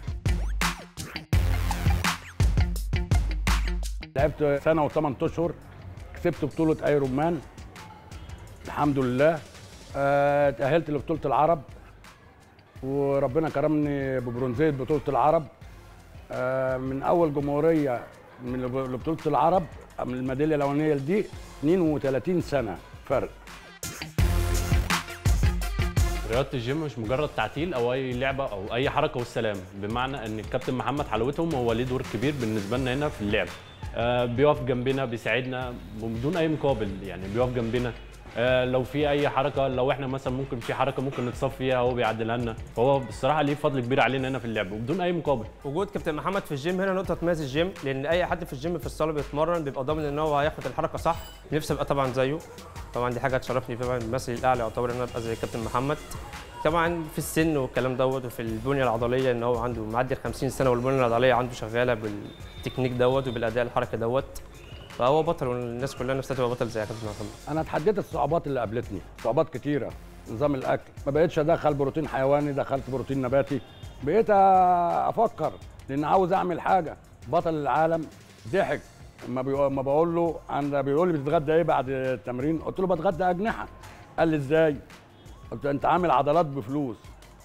لعبت سنة وثمان أشهر كسبت بطولة ايرون مان الحمد لله. آه، تأهلت لبطولة العرب. وربنا كرمني ببرونزية بطولة العرب. آه، من أول جمهورية من لب- لبطولة العرب. من الميدالية الأولانية دي 32 سنة. فرق. رياضة الجيم مش مجرد تعتيل أو أي لعبة أو أي حركة والسلام بمعنى إن الكابتن محمد حلاوتهم هو ليه دور كبير بالنسبة لنا هنا في اللعب. آه بيقف جنبنا بيساعدنا بدون أي مقابل يعني بيقف جنبنا. لو في أي حركة لو إحنا مثلا ممكن في حركة ممكن نتصاب فيها هو بيعدلها لنا. فهو بصراحة ليه فضل كبير علينا هنا في اللعب وبدون أي مقابل. وجود كابتن محمد في الجيم هنا نقطة تميز الجيم لأن أي حد في الجيم في الصالة بيتمرن بيبقى ضامن إن هو هياخد الحركة صح. نفسي أبقى طبعا زيه. طبعا دي حاجة تشرفني طبعا المثل الأعلى يعتبر إن أنا أبقى زي كابتن محمد. طبعا في السن والكلام دوت وفي البنية العضلية إن هو عنده معدي ال 50 سنة والبنية العضلية عنده شغالة بالتكنيك دوت وبالأداء الحركي دوت. فهو بطل والناس كلها نفسها تبقى بطل زي كابتن محمد. أنا اتحديت الصعوبات اللي قابلتني صعوبات كتيرة. نظام الأكل ما بقتش أدخل بروتين حيواني دخلت بروتين نباتي. بقيت أفكر لأن عاوز أعمل حاجة. بطل العالم ضحك. ما ما بقول له أنا بيقول لي بتتغدى إيه بعد التمرين؟ قلت له بتغدى أجنحة. قال لي إزاي؟ قلت له أنت عامل عضلات بفلوس.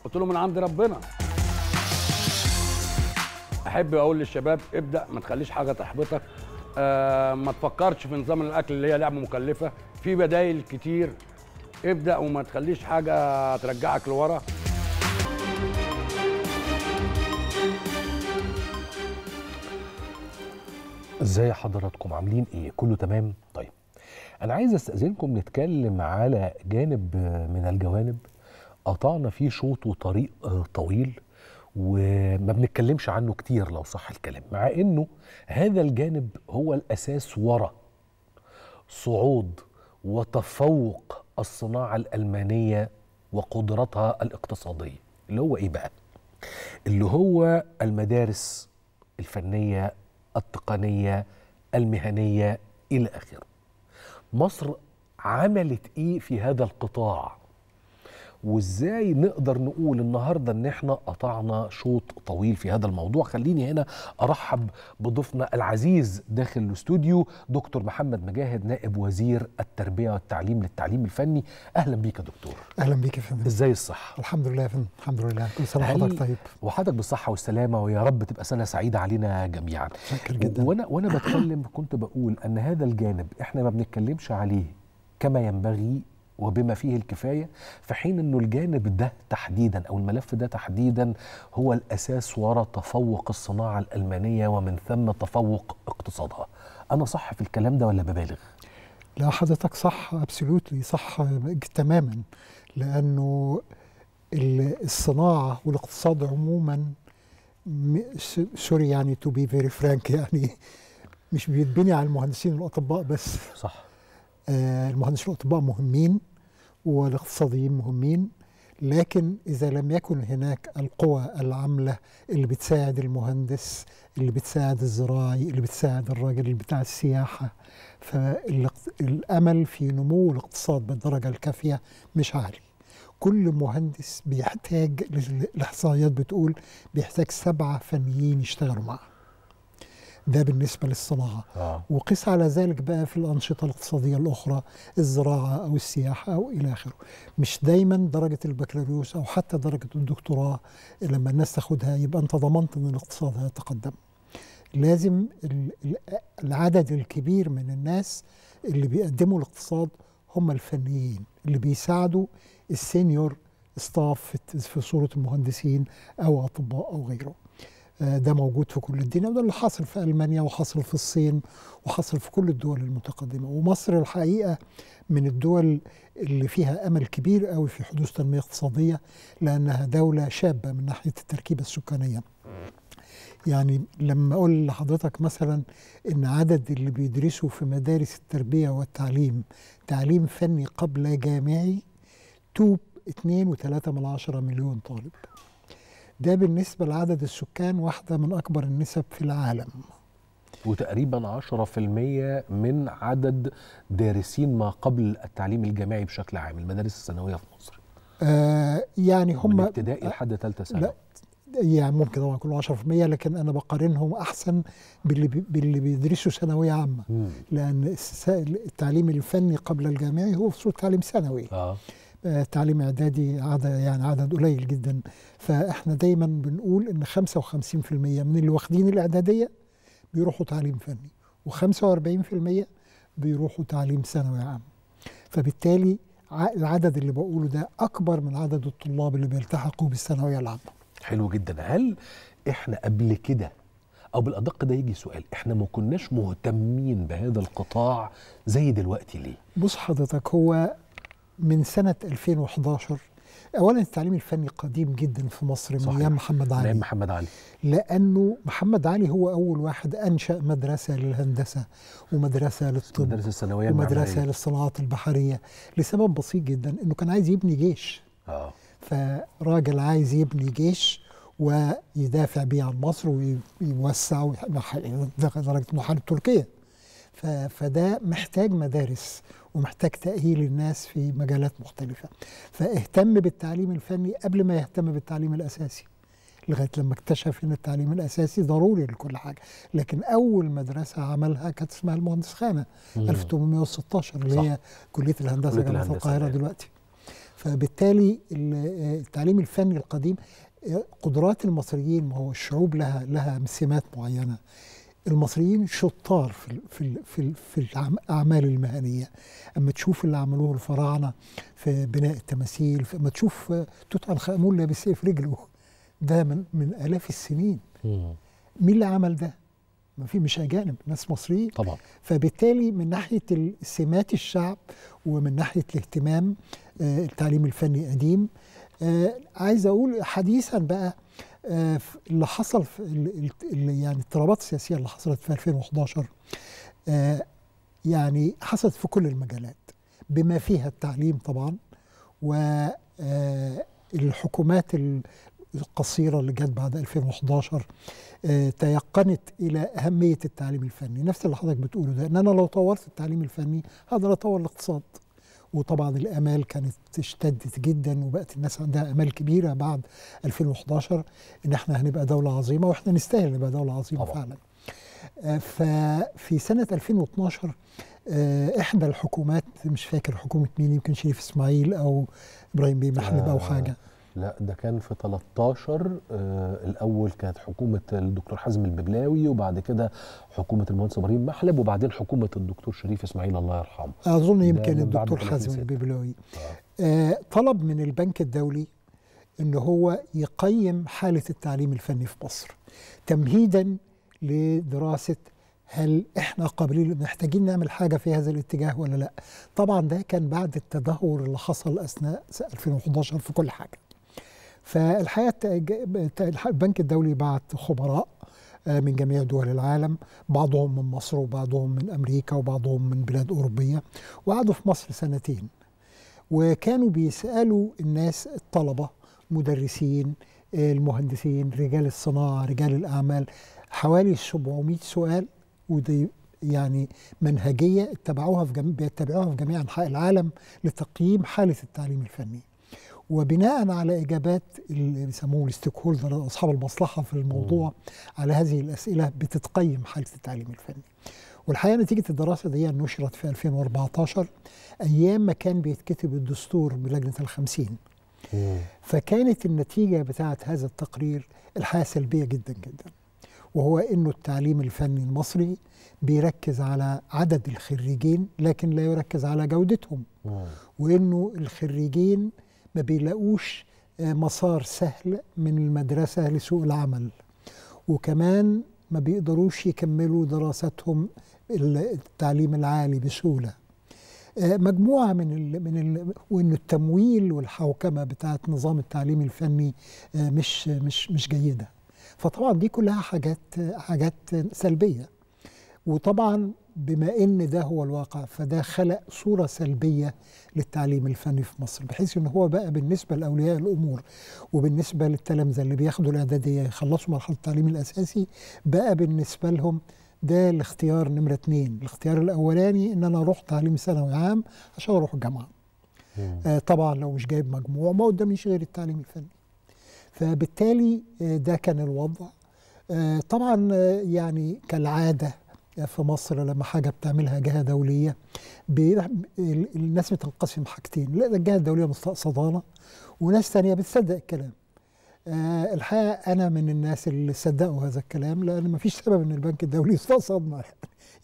قلت له من عند ربنا. أحب أقول للشباب ابدأ ما تخليش حاجة تحبطك. ما تفكرش في نظام الأكل اللي هي لعبة مكلفة. في بدايل كتير. ابدأ وما تخليش حاجة ترجعك لورا. إزاي حضراتكم؟ عاملين إيه؟ كله تمام؟ طيب. أنا عايز أستأذنكم نتكلم على جانب من الجوانب. قطعنا فيه شوط وطريق آه، طويل. وما بنتكلمش عنه كتير لو صح الكلام مع إنه هذا الجانب هو الأساس ورا صعود وتفوق الصناعة الألمانية وقدرتها الاقتصادية اللي هو إيه بقى؟ اللي هو المدارس الفنية التقنية المهنية إلى آخره. مصر عملت إيه في هذا القطاع؟ وإزاي نقدر نقول النهارده إن إحنا قطعنا شوط طويل في هذا الموضوع. خليني هنا أرحب بضيفنا العزيز داخل الاستوديو دكتور محمد مجاهد نائب وزير التربية والتعليم للتعليم الفني. أهلا بيك يا دكتور. أهلا بيك يا فندم. إزاي الصحة؟ الحمد لله يا فندم الحمد لله. كل سنة وحضرتك طيب؟ وحضرتك بالصحة والسلامة ويا رب تبقى سنة سعيدة علينا جميعا. شكر جدا. وأنا وأنا بتكلم كنت بقول أن هذا الجانب إحنا ما بنتكلمش عليه كما ينبغي وبما فيه الكفاية في حين إنه الجانب ده تحديدا أو الملف ده تحديدا هو الأساس وراء تفوق الصناعة الألمانية ومن ثم تفوق اقتصادها. أنا صح في الكلام ده ولا ببالغ؟ لا حضرتك صح absolutely صح تماما لأنه ال- الصناعة والاقتصاد عموما sorry يعني to be very frank يعني مش بيتبني على المهندسين والأطباء بس صح آه، المهندسين والأطباء مهمين والاقتصاديين مهمين لكن إذا لم يكن هناك القوى العاملة اللي بتساعد المهندس اللي بتساعد الزراعي اللي بتساعد الراجل اللي بتاع السياحة فالامل في نمو الاقتصاد بالدرجة الكافية مش عالي. كل مهندس بيحتاج الاحصائيات بتقول بيحتاج سبعة فنيين يشتغلوا معاه. ده بالنسبة للصناعة. آه. وقس على ذلك بقى في الأنشطة الاقتصادية الأخرى الزراعة أو السياحة أو إلى آخره. مش دايما درجة البكالوريوس أو حتى درجة الدكتوراه لما الناس تاخدها يبقى أنت ضمنت أن الاقتصاد هيتقدم. لازم ال- ال- العدد الكبير من الناس اللي بيقدموا الاقتصاد هم الفنيين اللي بيساعدوا ال senior staff في- صورة المهندسين أو أطباء أو غيره آه، ده موجود في كل الدنيا وده اللي حاصل في ألمانيا وحاصل في الصين وحاصل في كل الدول المتقدمة. ومصر الحقيقة من الدول اللي فيها أمل كبير قوي في حدوث تنمية اقتصادية لأنها دولة شابة من ناحية التركيبة السكانية. يعني لما أقول لحضرتك مثلا إن عدد اللي بيدرسوا في مدارس التربية والتعليم تعليم فني قبل جامعي توب 2.3 من عشرة مليون طالب. ده بالنسبة لعدد السكان واحدة من أكبر النسب في العالم. وتقريبا 10% من عدد دارسين ما قبل التعليم الجامعي بشكل عام المدارس الثانوية في مصر. آه يعني من هم ابتدائي لحد ثالثه ثانوي. لا يعني ممكن طبعا كله 10% لكن أنا بقارنهم أحسن باللي, باللي بيدرسوا مم. لأن الس- التعليم الفني قبل الجامعي هو في صورة تعليم ثانوي. آه، تعليم إعدادي عدد يعني عدد قليل جدا. فإحنا دايما بنقول إن 55% من اللي واخدين الإعدادية بيروحوا تعليم فني و45% بيروحوا تعليم ثانوي عام. فبالتالي العدد اللي بقوله ده أكبر من عدد الطلاب اللي بيلتحقوا بالثانوية العامة. حلو جدا. هل إحنا قبل كده أو بالأدق ده يجي سؤال إحنا ما كناش مهتمين بهذا القطاع زي دلوقتي ليه؟ بص حضرتك هو من سنه 2011 اولا التعليم الفني قديم جدا في مصر من. أيام محمد علي نعم محمد علي لأنه محمد علي هو اول واحد انشا مدرسه للهندسه ومدرسه للطب المدارس الثانويه ومدرسه. للصناعات البحريه لسبب بسيط جدا انه كان عايز يبني جيش آه فراجل عايز يبني جيش ويدافع بيه عن مصر ويوسع لدرجه انه حارب تركيا فده محتاج مدارس ومحتاج تأهيل الناس في مجالات مختلفة فاهتم بالتعليم الفني قبل ما يهتم بالتعليم الأساسي لغاية لما اكتشف أن التعليم الأساسي ضروري لكل حاجة لكن أول مدرسة عملها كانت اسمها المهندس خانة مم. 1816 اللي. هي كلية الهندسة كلية جامعة الهندسة القاهرة الآن. دلوقتي فبالتالي ال- التعليم الفني القديم قدرات المصريين ما هو الشعوب لها لها سمات معينة المصريين شطار في في في في الاعمال المهنية. أما تشوف اللي عملوه الفراعنة في بناء التماثيل أما تشوف توت عنخ آمون لابس إيه في رجله ده من من آلاف السنين. مم. مين اللي عمل ده؟ ما في مش أجانب ناس مصريين. طبعا. فبالتالي من ناحية سمات الشعب ومن ناحية الاهتمام آه، التعليم الفني قديم. آه، عايز أقول حديثا بقى اللي حصل في يعني الاضطرابات السياسيه اللي حصلت في 2011 آه، يعني حصلت في كل المجالات بما فيها التعليم طبعا والحكومات القصيرة اللي جت بعد 2011 آه، تيقنت إلى أهمية التعليم الفني. نفس اللي حضرتك بتقوله ده إن أنا لو طورت التعليم الفني هقدر أطور الاقتصاد. وطبعا الآمال كانت اشتدت جدا وبقت الناس عندها آمال كبيرة بعد 2011 إن إحنا هنبقى دولة عظيمة وإحنا نستاهل نبقى دولة عظيمة طبعاً. فعلا آه، ففي سنة 2012 آه، إحدى الحكومات مش فاكر حكومة مين يمكن شريف إسماعيل أو إبراهيم بيه محلب أو آه، حاجة لا ده كان في 13 آه الأول كانت حكومة الدكتور حازم الببلاوي وبعد كده حكومة المهندس إبراهيم محلب وبعدين حكومة الدكتور شريف إسماعيل الله يرحمه. ده يمكن الدكتور 30 حازم. الببلاوي آه، طلب من البنك الدولي إن هو يقيم حالة التعليم الفني في مصر تمهيدا لدراسة هل إحنا قابلين محتاجين نعمل حاجة في هذا الاتجاه ولا لأ. طبعا ده كان بعد التدهور اللي حصل أثناء 2011 في كل حاجة. فالحقيقة البنك الدولي بعت خبراء آه، من جميع دول العالم بعضهم من مصر وبعضهم من أمريكا وبعضهم من بلاد أوروبية وقعدوا في مصر سنتين. وكانوا بيسألوا الناس الطلبة مدرسين آه، المهندسين رجال الصناعة رجال الأعمال حوالي 700 سؤال ودي يعني منهجية اتبعوها في جميع بيتبعوها في جميع أنحاء العالم لتقييم حالة التعليم الفني. وبناء على إجابات اللي بيسموهم الستيك هولدر أصحاب المصلحة في الموضوع على هذه الأسئلة بتتقيم حالة التعليم الفني. والحقيقة نتيجة الدراسة دي نشرت في 2014 أيام ما كان بيتكتب الدستور بلجنة الخمسين. فكانت النتيجة بتاعت هذا التقرير الحقيقة سلبية جدا جدا وهو إنه التعليم الفني المصري بيركز على عدد الخريجين لكن لا يركز على جودتهم. وإنه الخريجين ما بيلاقوش آه، مسار سهل من المدرسة لسوق العمل. وكمان ما بيقدروش يكملوا دراستهم التعليم العالي بسهولة. آه، مجموعة من ال من ال وإن التمويل والحوكمة بتاعت نظام التعليم الفني آه، مش مش مش جيدة. فطبعا دي كلها حاجات حاجات سلبية. وطبعا بما إن ده هو الواقع فده خلق صورة سلبية للتعليم الفني في مصر بحيث إن هو بقى بالنسبة لأولياء الأمور وبالنسبة للتلامذة اللي بياخدوا الإعدادية يخلصوا مرحلة التعليم الأساسي بقى بالنسبة لهم ده الاختيار نمرة اتنين. الاختيار الأولاني إن أنا أروح تعليم ثانوي عام عشان أروح الجامعة. آه طبعا لو مش جايب مجموع ما قداميش غير التعليم الفني. فبالتالي آه، ده كان الوضع. آه، طبعا آه، يعني كالعادة في مصر لما حاجة بتعملها جهة دولية الناس بتنقسم حاجتين لا ده الجهة الدولية مستقصدانة وناس تانية بتصدق الكلام. آه الحقيقة أنا من الناس اللي صدقوا هذا الكلام لأن ما فيش سبب إن البنك الدولي يستقصدنا.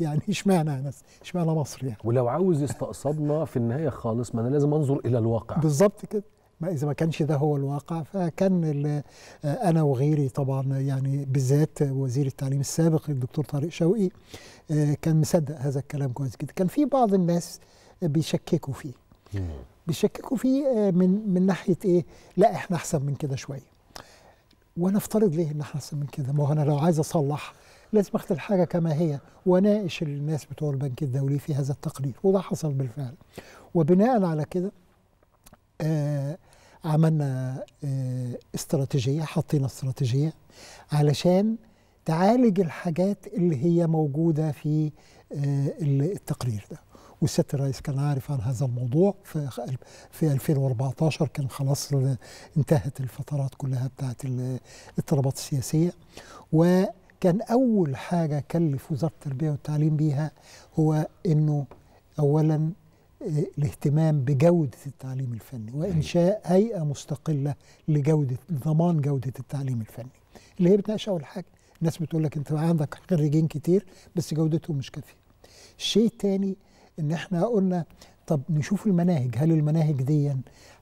يعني اشمعنى ناس؟ اشمعنى مصر يعني؟ ولو عاوز يستقصدنا في النهاية خالص ما أنا لازم أنظر إلى الواقع. بالظبط كده. ما إذا ما كانش ده هو الواقع فكان آه، أنا وغيري طبعا يعني بالذات وزير التعليم السابق الدكتور طارق شوقي آه، كان مصدق هذا الكلام كويس جدا. كان في بعض الناس بيشككوا فيه. بيشككوا فيه آه، من من ناحية إيه؟ لا إحنا أحسن من كده شوية. وأنا أفترض ليه إن إحنا أحسن من كده؟ ما هو أنا لو عايز أصلح لازم اخد الحاجة كما هي وأناقش الناس بتوع البنك الدولي في هذا التقرير. وده حصل بالفعل. وبناء على كده آه عملنا آه استراتيجية حطينا استراتيجية علشان تعالج الحاجات اللي هي موجودة في آه التقرير ده. والسياده الرئيس كان عارف عن هذا الموضوع في في 2014 كان خلاص انتهت الفترات كلها بتاعت ال- الاضطرابات السياسية. وكان أول حاجة كلف وزاره التربية والتعليم بيها هو إنه اولا آه، الاهتمام بجودة التعليم الفني وانشاء هيئة مستقلة لجودة ضمان جودة التعليم الفني. اللي هي بتناقش أول حاجة الناس بتقول لك أنت عندك خريجين كتير بس جودتهم مش كافية. الشيء الثاني إن إحنا قلنا طب نشوف المناهج هل المناهج دي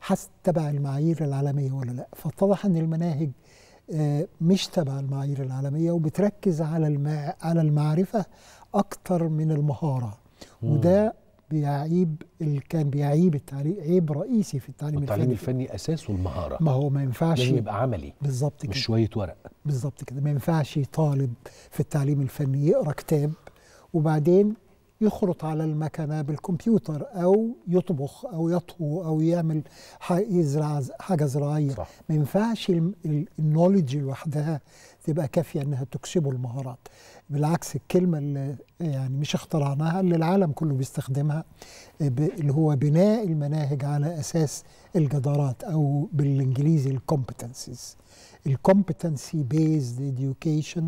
حس تبع المعايير العالمية ولا لأ؟ فاتضح إن المناهج آه، مش تبع المعايير العالمية وبتركز على. على المعرفة أكتر من المهارة. وده بيعيب اللي كان بيعيب التعليم عيب رئيسي في التعليم التعليم الفني. الفني اساسه المهارة. ما هو ما ينفعش لازم يبقى عملي بالظبط مش كده. شوية ورق. بالظبط كده. ما ينفعش طالب في التعليم الفني يقرأ كتاب وبعدين يخرط على المكنة بالكمبيوتر أو يطبخ أو يطهو أو يعمل يزرع حاجة زراعية. صح. ما ينفعش النولج لوحدها تبقى كافية إنها تكسبه المهارات. بالعكس الكلمة اللي يعني مش اخترعناها اللي العالم كله بيستخدمها ب- اللي هو بناء المناهج على أساس الجدارات أو بالإنجليزي ال competencies ال competency based education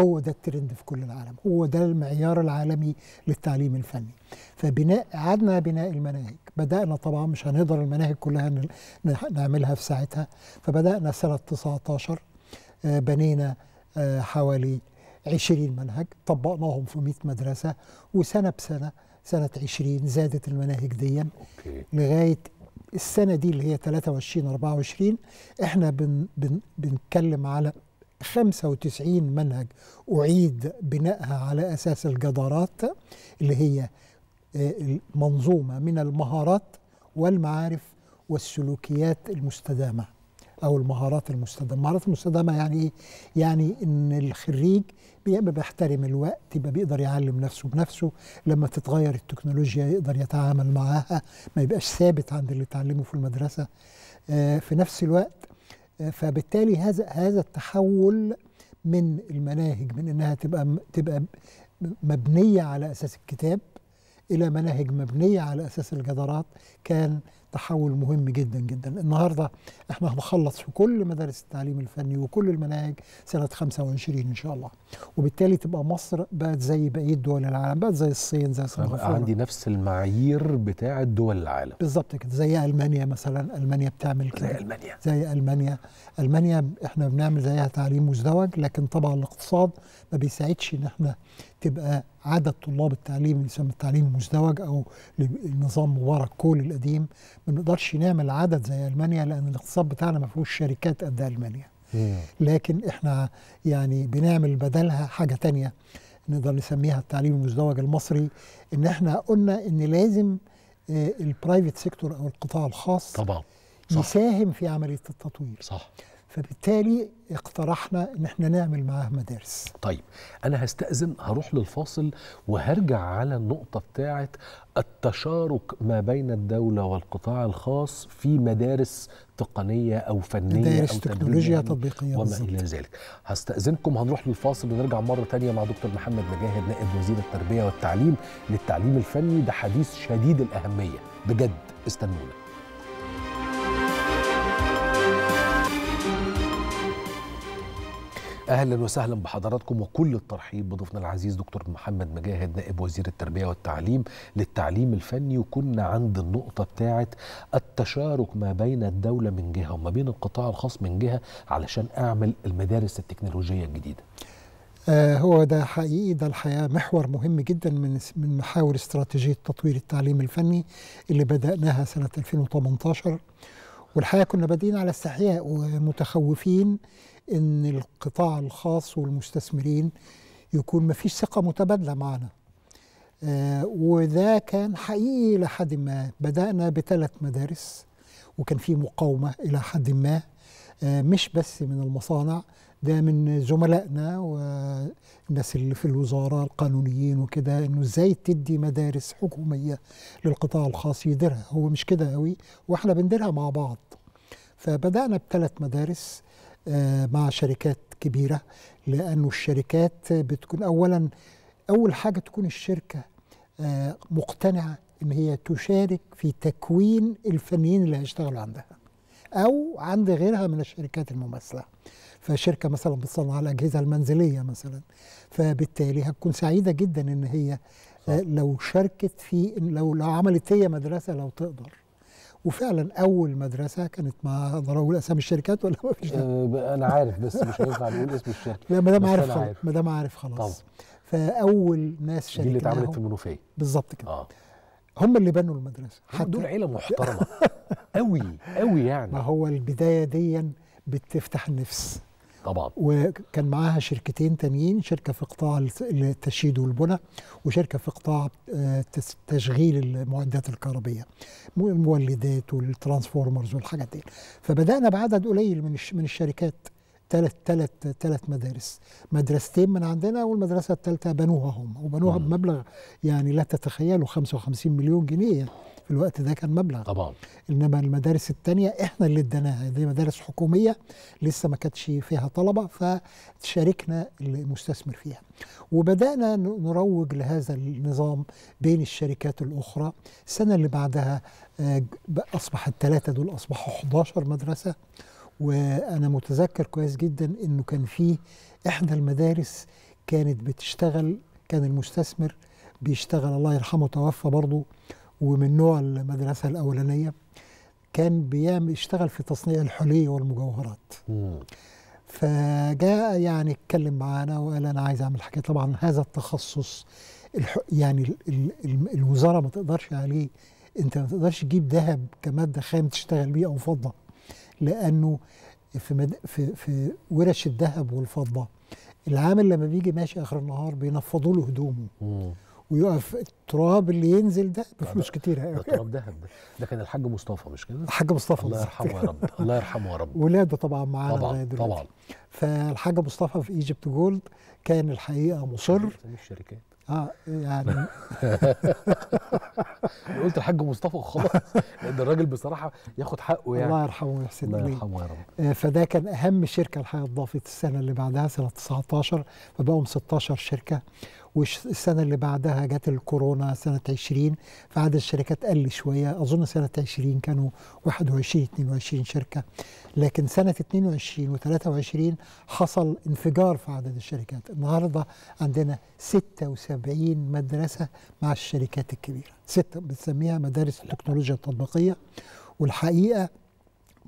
هو ده الترند في كل العالم. هو ده المعيار العالمي للتعليم الفني. فبناء عدنا بناء المناهج. بدأنا طبعا مش هنقدر المناهج كلها نعملها في ساعتها. فبدأنا سنة 19 آه، بنينا آه، حوالي 20 منهج. طبقناهم في 100 مدرسة وسنة بسنة سنة 20 زادت المناهج ديا. أوكي. لغاية السنة دي اللي هي 23 24 إحنا بن بن بنتكلم على 95 منهج أعيد بنائها على أساس الجدارات اللي هي آه، المنظومة من المهارات والمعارف والسلوكيات المستدامة. أو المهارات المستدامة. المهارات المستدامة يعني إيه؟ يعني إن الخريج بيبقى بيحترم الوقت يبقى بيقدر يعلم نفسه بنفسه. لما تتغير التكنولوجيا يقدر يتعامل معاها ما يبقاش ثابت عند اللي اتعلمه في المدرسة. آه، في نفس الوقت آه، فبالتالي هذا هذا التحول من المناهج من إنها تبقى تبقى مبنية على أساس الكتاب إلى مناهج مبنية على أساس الجدارات كان تحول مهم جدا جدا. النهارده إحنا هنخلص في كل مدارس التعليم الفني وكل المناهج سنة 25 إن شاء الله. وبالتالي تبقى مصر بقت زي بقية دول العالم بقت زي الصين زي سنغافورة. عندي نفس المعايير بتاعه دول العالم. بالظبط كده. زي ألمانيا مثلا. ألمانيا بتعمل كده. زي ألمانيا. زي ألمانيا. ألمانيا إحنا بنعمل زيها تعليم مزدوج لكن طبعا الاقتصاد ما بيساعدش إن إحنا تبقى عدد طلاب التعليم اللي يسمى التعليم المزدوج أو النظام مبارك كول القديم ما نقدرش نعمل عدد زي ألمانيا لأن الاقتصاد بتاعنا ما فيهوش شركات قد ألمانيا. لكن إحنا يعني بنعمل بدلها حاجة تانية نقدر نسميها التعليم المزدوج المصري إن إحنا قلنا إن لازم ال private sector أو القطاع الخاص طبعا. صح. يساهم في عملية التطوير. صح. فبالتالي اقترحنا إن إحنا نعمل معاه مدارس. طيب أنا هستأذن هروح للفاصل وهرجع على النقطة بتاعة التشارك ما بين الدولة والقطاع الخاص في مدارس تقنية أو فنية مدارس أو تكنولوجيا تطبيقية وما إلى ذلك. هستأذنكم هنروح للفاصل ونرجع مرة تانية مع دكتور محمد مجاهد نائب وزير التربية والتعليم للتعليم الفني ده حديث شديد الأهمية. بجد استنونا. أهلا وسهلا بحضراتكم وكل الترحيب بضيفنا العزيز دكتور محمد مجاهد نائب وزير التربية والتعليم للتعليم الفني وكنا عند النقطة بتاعة التشارك ما بين الدولة من جهة وما بين القطاع الخاص من جهة علشان أعمل المدارس التكنولوجية الجديدة. آه هو ده حقيقي ده الحقيقة محور مهم جدا من من محاور استراتيجية تطوير التعليم الفني اللي بدأناها سنة 2018 والحقيقة كنا بادئين على استحياء ومتخوفين إن القطاع الخاص والمستثمرين يكون ما فيش ثقة متبادلة معنا. آه وده كان حقيقي إلى حد ما. بدأنا بثلاث مدارس وكان في مقاومة إلى حد ما. آه مش بس من المصانع ده من زملائنا والناس اللي في الوزارة القانونيين وكده إنه إزاي تدي مدارس حكومية للقطاع الخاص يديرها. هو مش كده قوي وإحنا بنديرها مع بعض. فبدأنا بثلاث مدارس. مع شركات كبيرة لأنه الشركات بتكون اولا أول حاجة تكون الشركة آه، مقتنعة إن هي تشارك في تكوين الفنيين اللي هيشتغلوا عندها أو عند غيرها من الشركات المماثلة. فشركة مثلا بتصنع الاجهزه المنزلية مثلا فبالتالي هتكون سعيدة جدا إن هي آه، لو شاركت في لو لو عملت هي مدرسة لو تقدر. وفعلا أول مدرسة كانت مع أقدر أقول أسامي الشركات ولا ما فيش؟ أه أنا عارف بس مش هينفع نقول اسم الشركة. لا ما دام عارف خلاص. ما دام عارف خلاص. طبعا. فأول ناس دي اللي اتعملت في المنوفيه بالظبط كده. آه. هم اللي بنوا المدرسة. هم دول عيلة محترمة. قوي قوي يعني. ما هو البداية دي بتفتح النفس. طبعا. وكان معاها شركتين تانيين شركة في قطاع التشييد والبنى وشركة في قطاع آه، تشغيل المعدات الكهربية مو- المولدات والترانسفورمرز والحاجات دي. فبدأنا بعدد قليل من من الشركات. ثلاث ثلاث ثلاث مدارس. مدرستين من عندنا والمدرسة الثالثه بنوها هم. وبنوها. بمبلغ يعني لا تتخيلوا 55 مليون جنيه. في الوقت ده كان مبلغ. طبعا. إنما المدارس الثانية إحنا اللي اديناها دي مدارس حكومية لسه ما كانتش فيها طلبة فشاركنا المستثمر فيها. وبدأنا نروج لهذا النظام بين الشركات الأخرى. السنة اللي بعدها آه، أصبح الثلاثه دول أصبحوا 11 مدرسة. وأنا متذكر كويس جدا إنه كان في إحدى المدارس كانت بتشتغل كان المستثمر بيشتغل الله يرحمه توفى برضه ومن نوع المدرسة الأولانية كان بيعمل يشتغل في تصنيع الحلي والمجوهرات. مم. فجاء يعني اتكلم معانا وقال أنا عايز أعمل حاجة. طبعا هذا التخصص الح... يعني ال... ال... ال- الوزارة ما تقدرش عليه. أنت ما تقدرش تجيب ذهب كمادة خام تشتغل بيه أو فضة. لأنه في مد... في في ورش الذهب والفضة العامل لما بيجي ماشي آخر النهار بينفضوا له هدومه. ويقف التراب اللي ينزل ده بفلوس كتير. ده قوي تراب دهب ده ده كان الحاج مصطفى مش كده؟ الحاج مصطفى الله. يرحمه يا رب الله يرحمه يا رب. ولاده طبعا معانا طبعا دلوقتي. طبعا. فالحاج مصطفى في ايجيبت جولد كان الحقيقة مصر. الشركات آه يعني قلت الحاج مصطفى وخلاص. لأن الراجل بصراحة ياخد حقه يعني. الله يرحمه ويحسن الله يرحمه يا رب. آه، فده كان أهم شركة الحقيقة اتضافت السنة اللي بعدها سنة 19 فبقوا 16 شركة. والسنة اللي بعدها جت الكورونا سنة 20 فعدد الشركات قل شوية. أظن سنة 20 كانوا 21 22 شركة. لكن سنة 22 و23 حصل انفجار في عدد الشركات. النهارده عندنا 76 مدرسة مع الشركات الكبيرة. ستة بنسميها مدارس التكنولوجيا التطبيقية. والحقيقة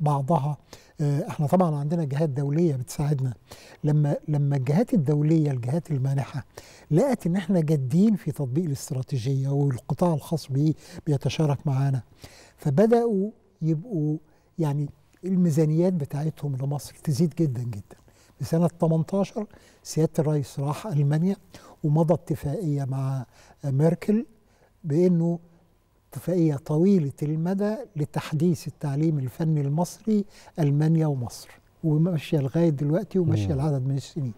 بعضها. آه، إحنا طبعا عندنا جهات دولية بتساعدنا. لما لما الجهات الدولية الجهات المانحة لقت إن إحنا جادين في تطبيق الاستراتيجية والقطاع الخاص به بيتشارك معانا فبدأوا يبقوا يعني الميزانيات بتاعتهم لمصر تزيد جدا جدا. في سنة 18 سيادة الرئيس راح ألمانيا ومضى اتفاقية مع ميركل بإنه اتفاقيه طويلة المدى لتحديث التعليم الفني المصري ألمانيا ومصر وماشية لغاية دلوقتي وماشية مم. العدد من السنين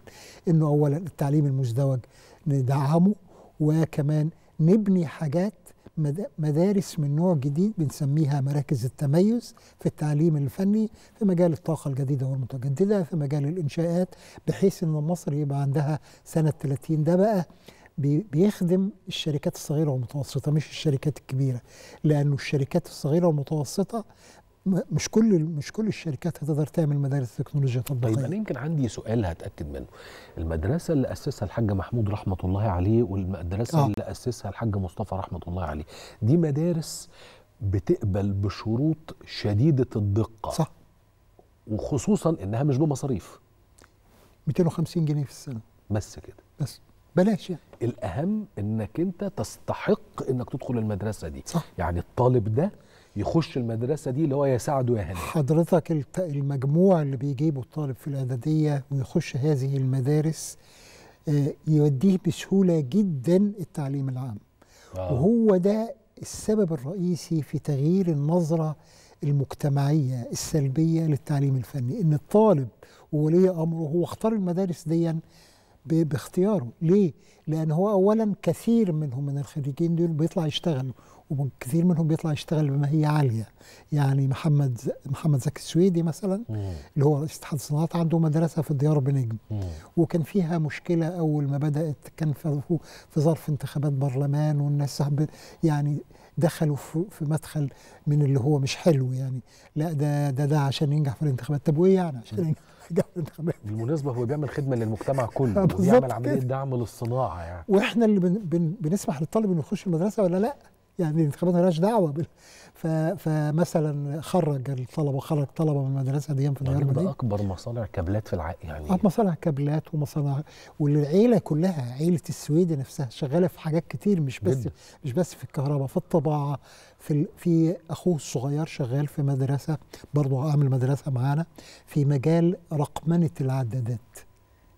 إنه اولا التعليم المزدوج ندعمه وكمان نبني حاجات مد- مدارس من نوع جديد بنسميها مراكز التميز في التعليم الفني في مجال الطاقة الجديدة والمتجددة في مجال الإنشاءات بحيث أن مصر يبقى عندها سنة 30 ده بقى بيخدم الشركات الصغيرة والمتوسطة مش الشركات الكبيرة. لأنه الشركات الصغيرة والمتوسطة م- مش كل مش كل الشركات هتقدر تعمل مدارس تكنولوجيا طيب تطبيقية أنا يمكن عندي سؤال هتأكد منه. المدرسة اللي أسسها الحاج محمود رحمة الله عليه والمدرسة آه. اللي أسسها الحاج مصطفى رحمة الله عليه دي مدارس بتقبل بشروط شديدة الدقة. صح. وخصوصا إنها مش بمصاريف. 250 جنيه في السنة. بس كده. بس. بلاش يعني. الأهم إنك أنت تستحق إنك تدخل المدرسة دي. صح. يعني الطالب ده يخش المدرسة دي اللي هو يساعده يا هاني. حضرتك المجموع اللي بيجيبه الطالب في الإعدادية ويخش هذه المدارس آه، يوديه بسهولة جدا التعليم العام. آه. وهو ده السبب الرئيسي في تغيير النظرة المجتمعية السلبية للتعليم الفني. إن الطالب وولي أمره هو اختار المدارس دي باختياره. ليه؟ لأن هو أولا كثير منهم من الخريجين دول بيطلع يشتغل وكثير منهم بيطلع يشتغل بماهية عالية. يعني محمد محمد زكي السويدي مثلا مم. اللي هو رئيس اتحاد الصناعات عنده مدرسة في الديار بنجم مم. وكان فيها مشكلة أول ما بدأت كان في ظرف انتخابات برلمان والناس يعني دخلوا في في مدخل من اللي هو مش حلو يعني. لا ده ده ده عشان ينجح في الانتخابات. طب وإيه يعني؟ عشان ينجح. بالمناسبة هو بيعمل خدمة للمجتمع كله وبيعمل عملية كده. دعم للصناعة يعني. وإحنا اللي بن بن بنسمح للطالب إنه يخش المدرسة ولا لأ؟ يعني الانتخابات مالهاش دعوة بال فمثلا خرج الطلبة خرج طلبة من المدرسة دي في ديار ده أكبر مصانع كابلات في العالم يعني آه مصانع كابلات ومصانع والعيلة كلها عيلة السويدي نفسها شغالة في حاجات كتير مش بس جدا. مش بس في الكهرباء في الطباعة في في أخوه الصغير شغال في مدرسة برضه عامل مدرسة معانا في مجال رقمنة العدادات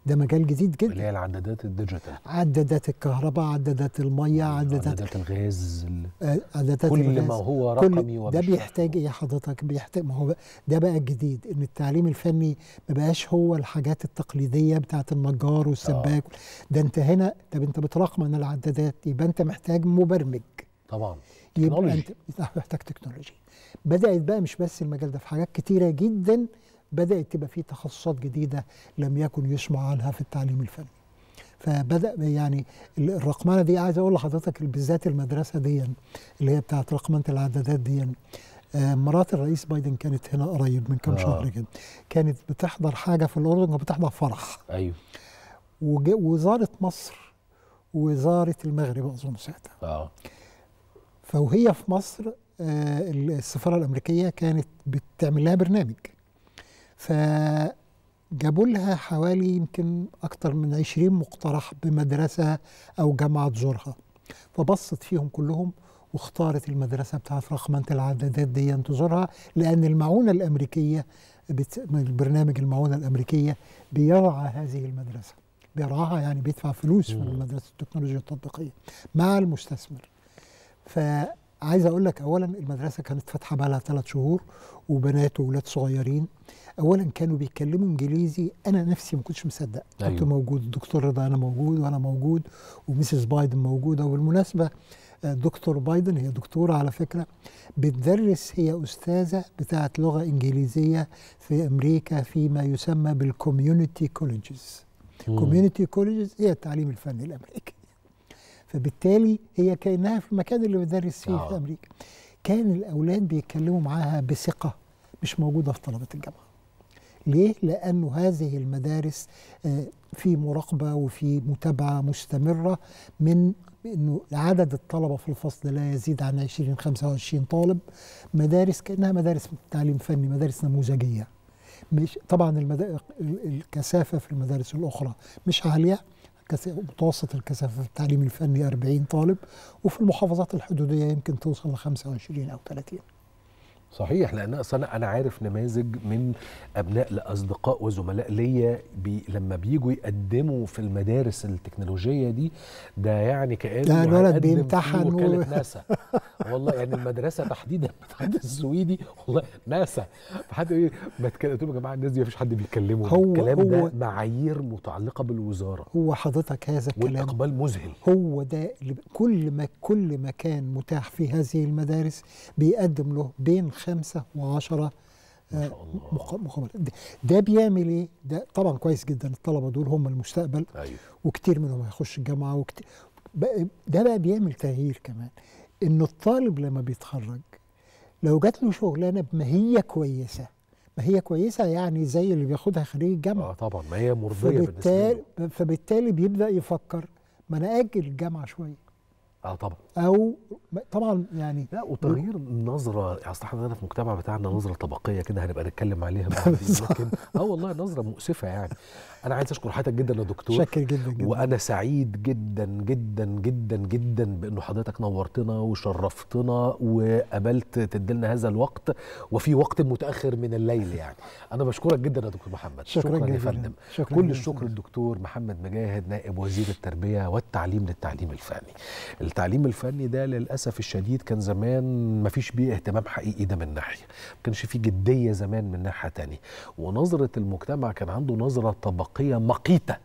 ده مجال جديد اللي جدا هي العدادات الديجيتال. عدادات الكهرباء عدادات المية عدادات عدادات الغاز ال- آه، عدادات كل الغاز. ما هو كل رقمي ده وبالشرح. بيحتاج إيه؟ حضرتك بيحتاج ما هو ده بقى الجديد إن التعليم الفني ما بقاش هو الحاجات التقليدية بتاعت النجار والسباك. ده أنت هنا طب أنت بترقمن العدادات يبقى أنت محتاج مبرمج. طبعا. يبقى تكنولوجي. انت محتاج تكنولوجي. بدأت بقى مش بس المجال ده في حاجات كتيرة جدا بدأت تبقى في تخصصات جديدة لم يكن يسمع عنها في التعليم الفني. فبدأ يعني ال- الرقمنه دي عايز أقول لحضرتك بالذات المدرسة دي اللي هي بتاعت رقمنه العدادات دي آه، مرات الرئيس بايدن كانت هنا قريب من كام آه. شهر كده. كانت بتحضر حاجة في الأردن وبتحضر فرح. أيوه. وزارة مصر وزارة المغرب أظن ساعتها. آه. فوهي في مصر آه، السفارة الأمريكية كانت بتعمل لها برنامج. فجابوا لها حوالي يمكن أكتر من 20 مقترح بمدرسة أو جامعة تزورها فبصت فيهم كلهم واختارت المدرسة بتاعت رقمنه العدادات دي تزورها لأن المعونة الأمريكية بت... من البرنامج المعونة الأمريكية بيرعى هذه المدرسة. بيرعاها يعني بيدفع فلوس في مدرسة التكنولوجيا التطبيقية مع المستثمر. فعايز أقول لك اولا المدرسة كانت فاتحة بقى لها ثلاث شهور وبنات واولاد صغيرين. اولا كانوا بيتكلموا إنجليزي أنا نفسي ما كنتش مصدق. كنت أيوة. موجود الدكتور رضا أنا موجود وأنا موجود و Mrs. بايدن موجودة. وبالمناسبة آه، دكتور بايدن هي دكتورة على فكرة. بتدرس هي أستاذة بتاعة لغة إنجليزية في أمريكا فيما يسمى بال community colleges community colleges هي التعليم الفني الأمريكي. فبالتالي هي كأنها في المكان اللي بتدرس فيه آه. في أمريكا كان الأولاد بيتكلموا معاها بثقة مش موجودة في طلبة الجامعة ليه؟ لأنه هذه المدارس آه، في مراقبة وفي متابعة مستمرة من أنه عدد الطلبة في الفصل لا يزيد عن 20 25 طالب مدارس كأنها مدارس تعليم فني مدارس نموذجية مش طبعا المدا... الكثافة في المدارس الأخرى مش عالية كث- متوسط الكثافة في التعليم الفني 40 طالب وفي المحافظات الحدودية يمكن توصل ل 25 أو 30 صحيح لأن أصل أنا أنا عارف نماذج من أبناء لأصدقاء وزملاء ليا بي لما بيجوا يقدموا في المدارس التكنولوجية دي ده يعني كأنه لا، الولد بيمتحن وكالة ناسا. والله يعني المدرسة تحديدا بتاعت السويدي والله ناسا. فحد يقول ما قلت لهم يا جماعة الناس دي مفيش حد بيتكلموا هو- الكلام هو- ده معايير متعلقة بالوزارة. هو حضرتك هذا الكلام؟ والإقبال مذهل. هو ده كل ما كل مكان متاح في هذه المدارس بيقدم له بين خمسة وعشرة ما آه، شاء الله. مق- مقابلات ده, ده بيعمل إيه؟ ده طبعا كويس جدا الطلبة دول هم المستقبل. أيوه. وكتير منهم هيخش الجامعة وكتير ده بقى بيعمل تغيير كمان. ان الطالب لما بيتخرج لو جات له شغلانة بما هي كويسة ما هي كويسة يعني زي اللي بياخدها خريج الجامعة آه طبعا ما هي مرضية بالنسبة فبالتالي له. فبالتالي بيبدأ يفكر ما أنا أجل الجامعة شوية. آه طبعا. أو طبعا يعني لا وتغيير النظره أصل إحنا في المجتمع بتاعنا نظرة طبقية كده هنبقى نتكلم عليها لكن آه والله نظرة مؤسفة يعني. أنا عايز أشكر حضرتك جدا يا دكتور. شاكر جدا جدا. وأنا سعيد جدا جدا جدا جدا بأنه حضرتك نورتنا وشرفتنا وقبلت تديلنا هذا الوقت. وفي وقت متأخر من الليل يعني. أنا بشكرك جدا يا دكتور محمد. شكراً يا جزيلاً. فندم. شكراً كل. الشكر الدكتور محمد مجاهد نائب وزير التربية والتعليم للتعليم الفني. التعليم الفني ده للأسف الشديد كان زمان ما فيش بيه اهتمام حقيقي ده من ناحية ما كانش فيه جدية زمان من ناحية تانية. ونظرة المجتمع كان عنده نظرة طبقية مقيتة.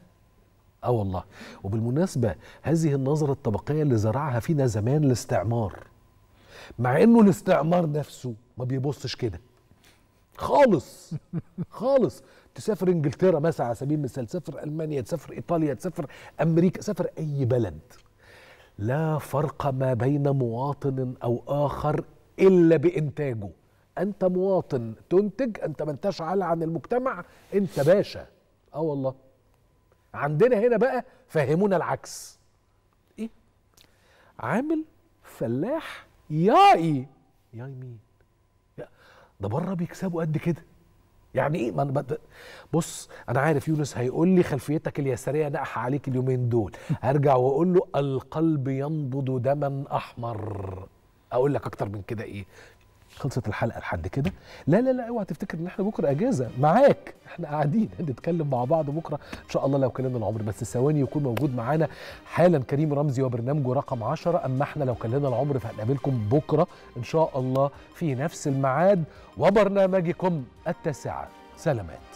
آه والله. وبالمناسبة هذه النظرة الطبقية اللي زرعها فينا زمان الاستعمار مع إنه الاستعمار نفسه ما بيبصش كده. خالص. خالص. تسافر إنجلترا مثلا على سبيل المثال تسافر ألمانيا تسافر إيطاليا تسافر أمريكا تسافر أي بلد. لا فرق ما بين مواطن أو آخر إلا بإنتاجه. أنت مواطن تنتج أنت ما انتش عالة عن المجتمع. أنت باشا. آه والله. عندنا هنا بقى فهمونا العكس. إيه؟ عامل فلاح ياي ياي مين؟ ده بره بيكسبوا قد كده. يعني إيه؟ ما أنا بص أنا عارف يونس هيقول لي خلفيتك اليسارية نقح عليك اليومين دول. هرجع وأقول له القلب ينبض دما أحمر. أقول لك أكتر من كده إيه؟ خلصت الحلقة لحد كده. لا لا لا اوعى تفتكر ان إحنا بكرة اجازة. معاك. إحنا قاعدين نتكلم مع بعض بكرة. ان شاء الله لو كلمنا العمر. بس ثواني يكون موجود معانا حالا كريم رمزي وبرنامجه رقم 10 أما إحنا لو كلمنا العمر فهنقابلكم بكرة إن شاء الله في نفس الميعاد وبرنامجكم التاسعة. سلامات.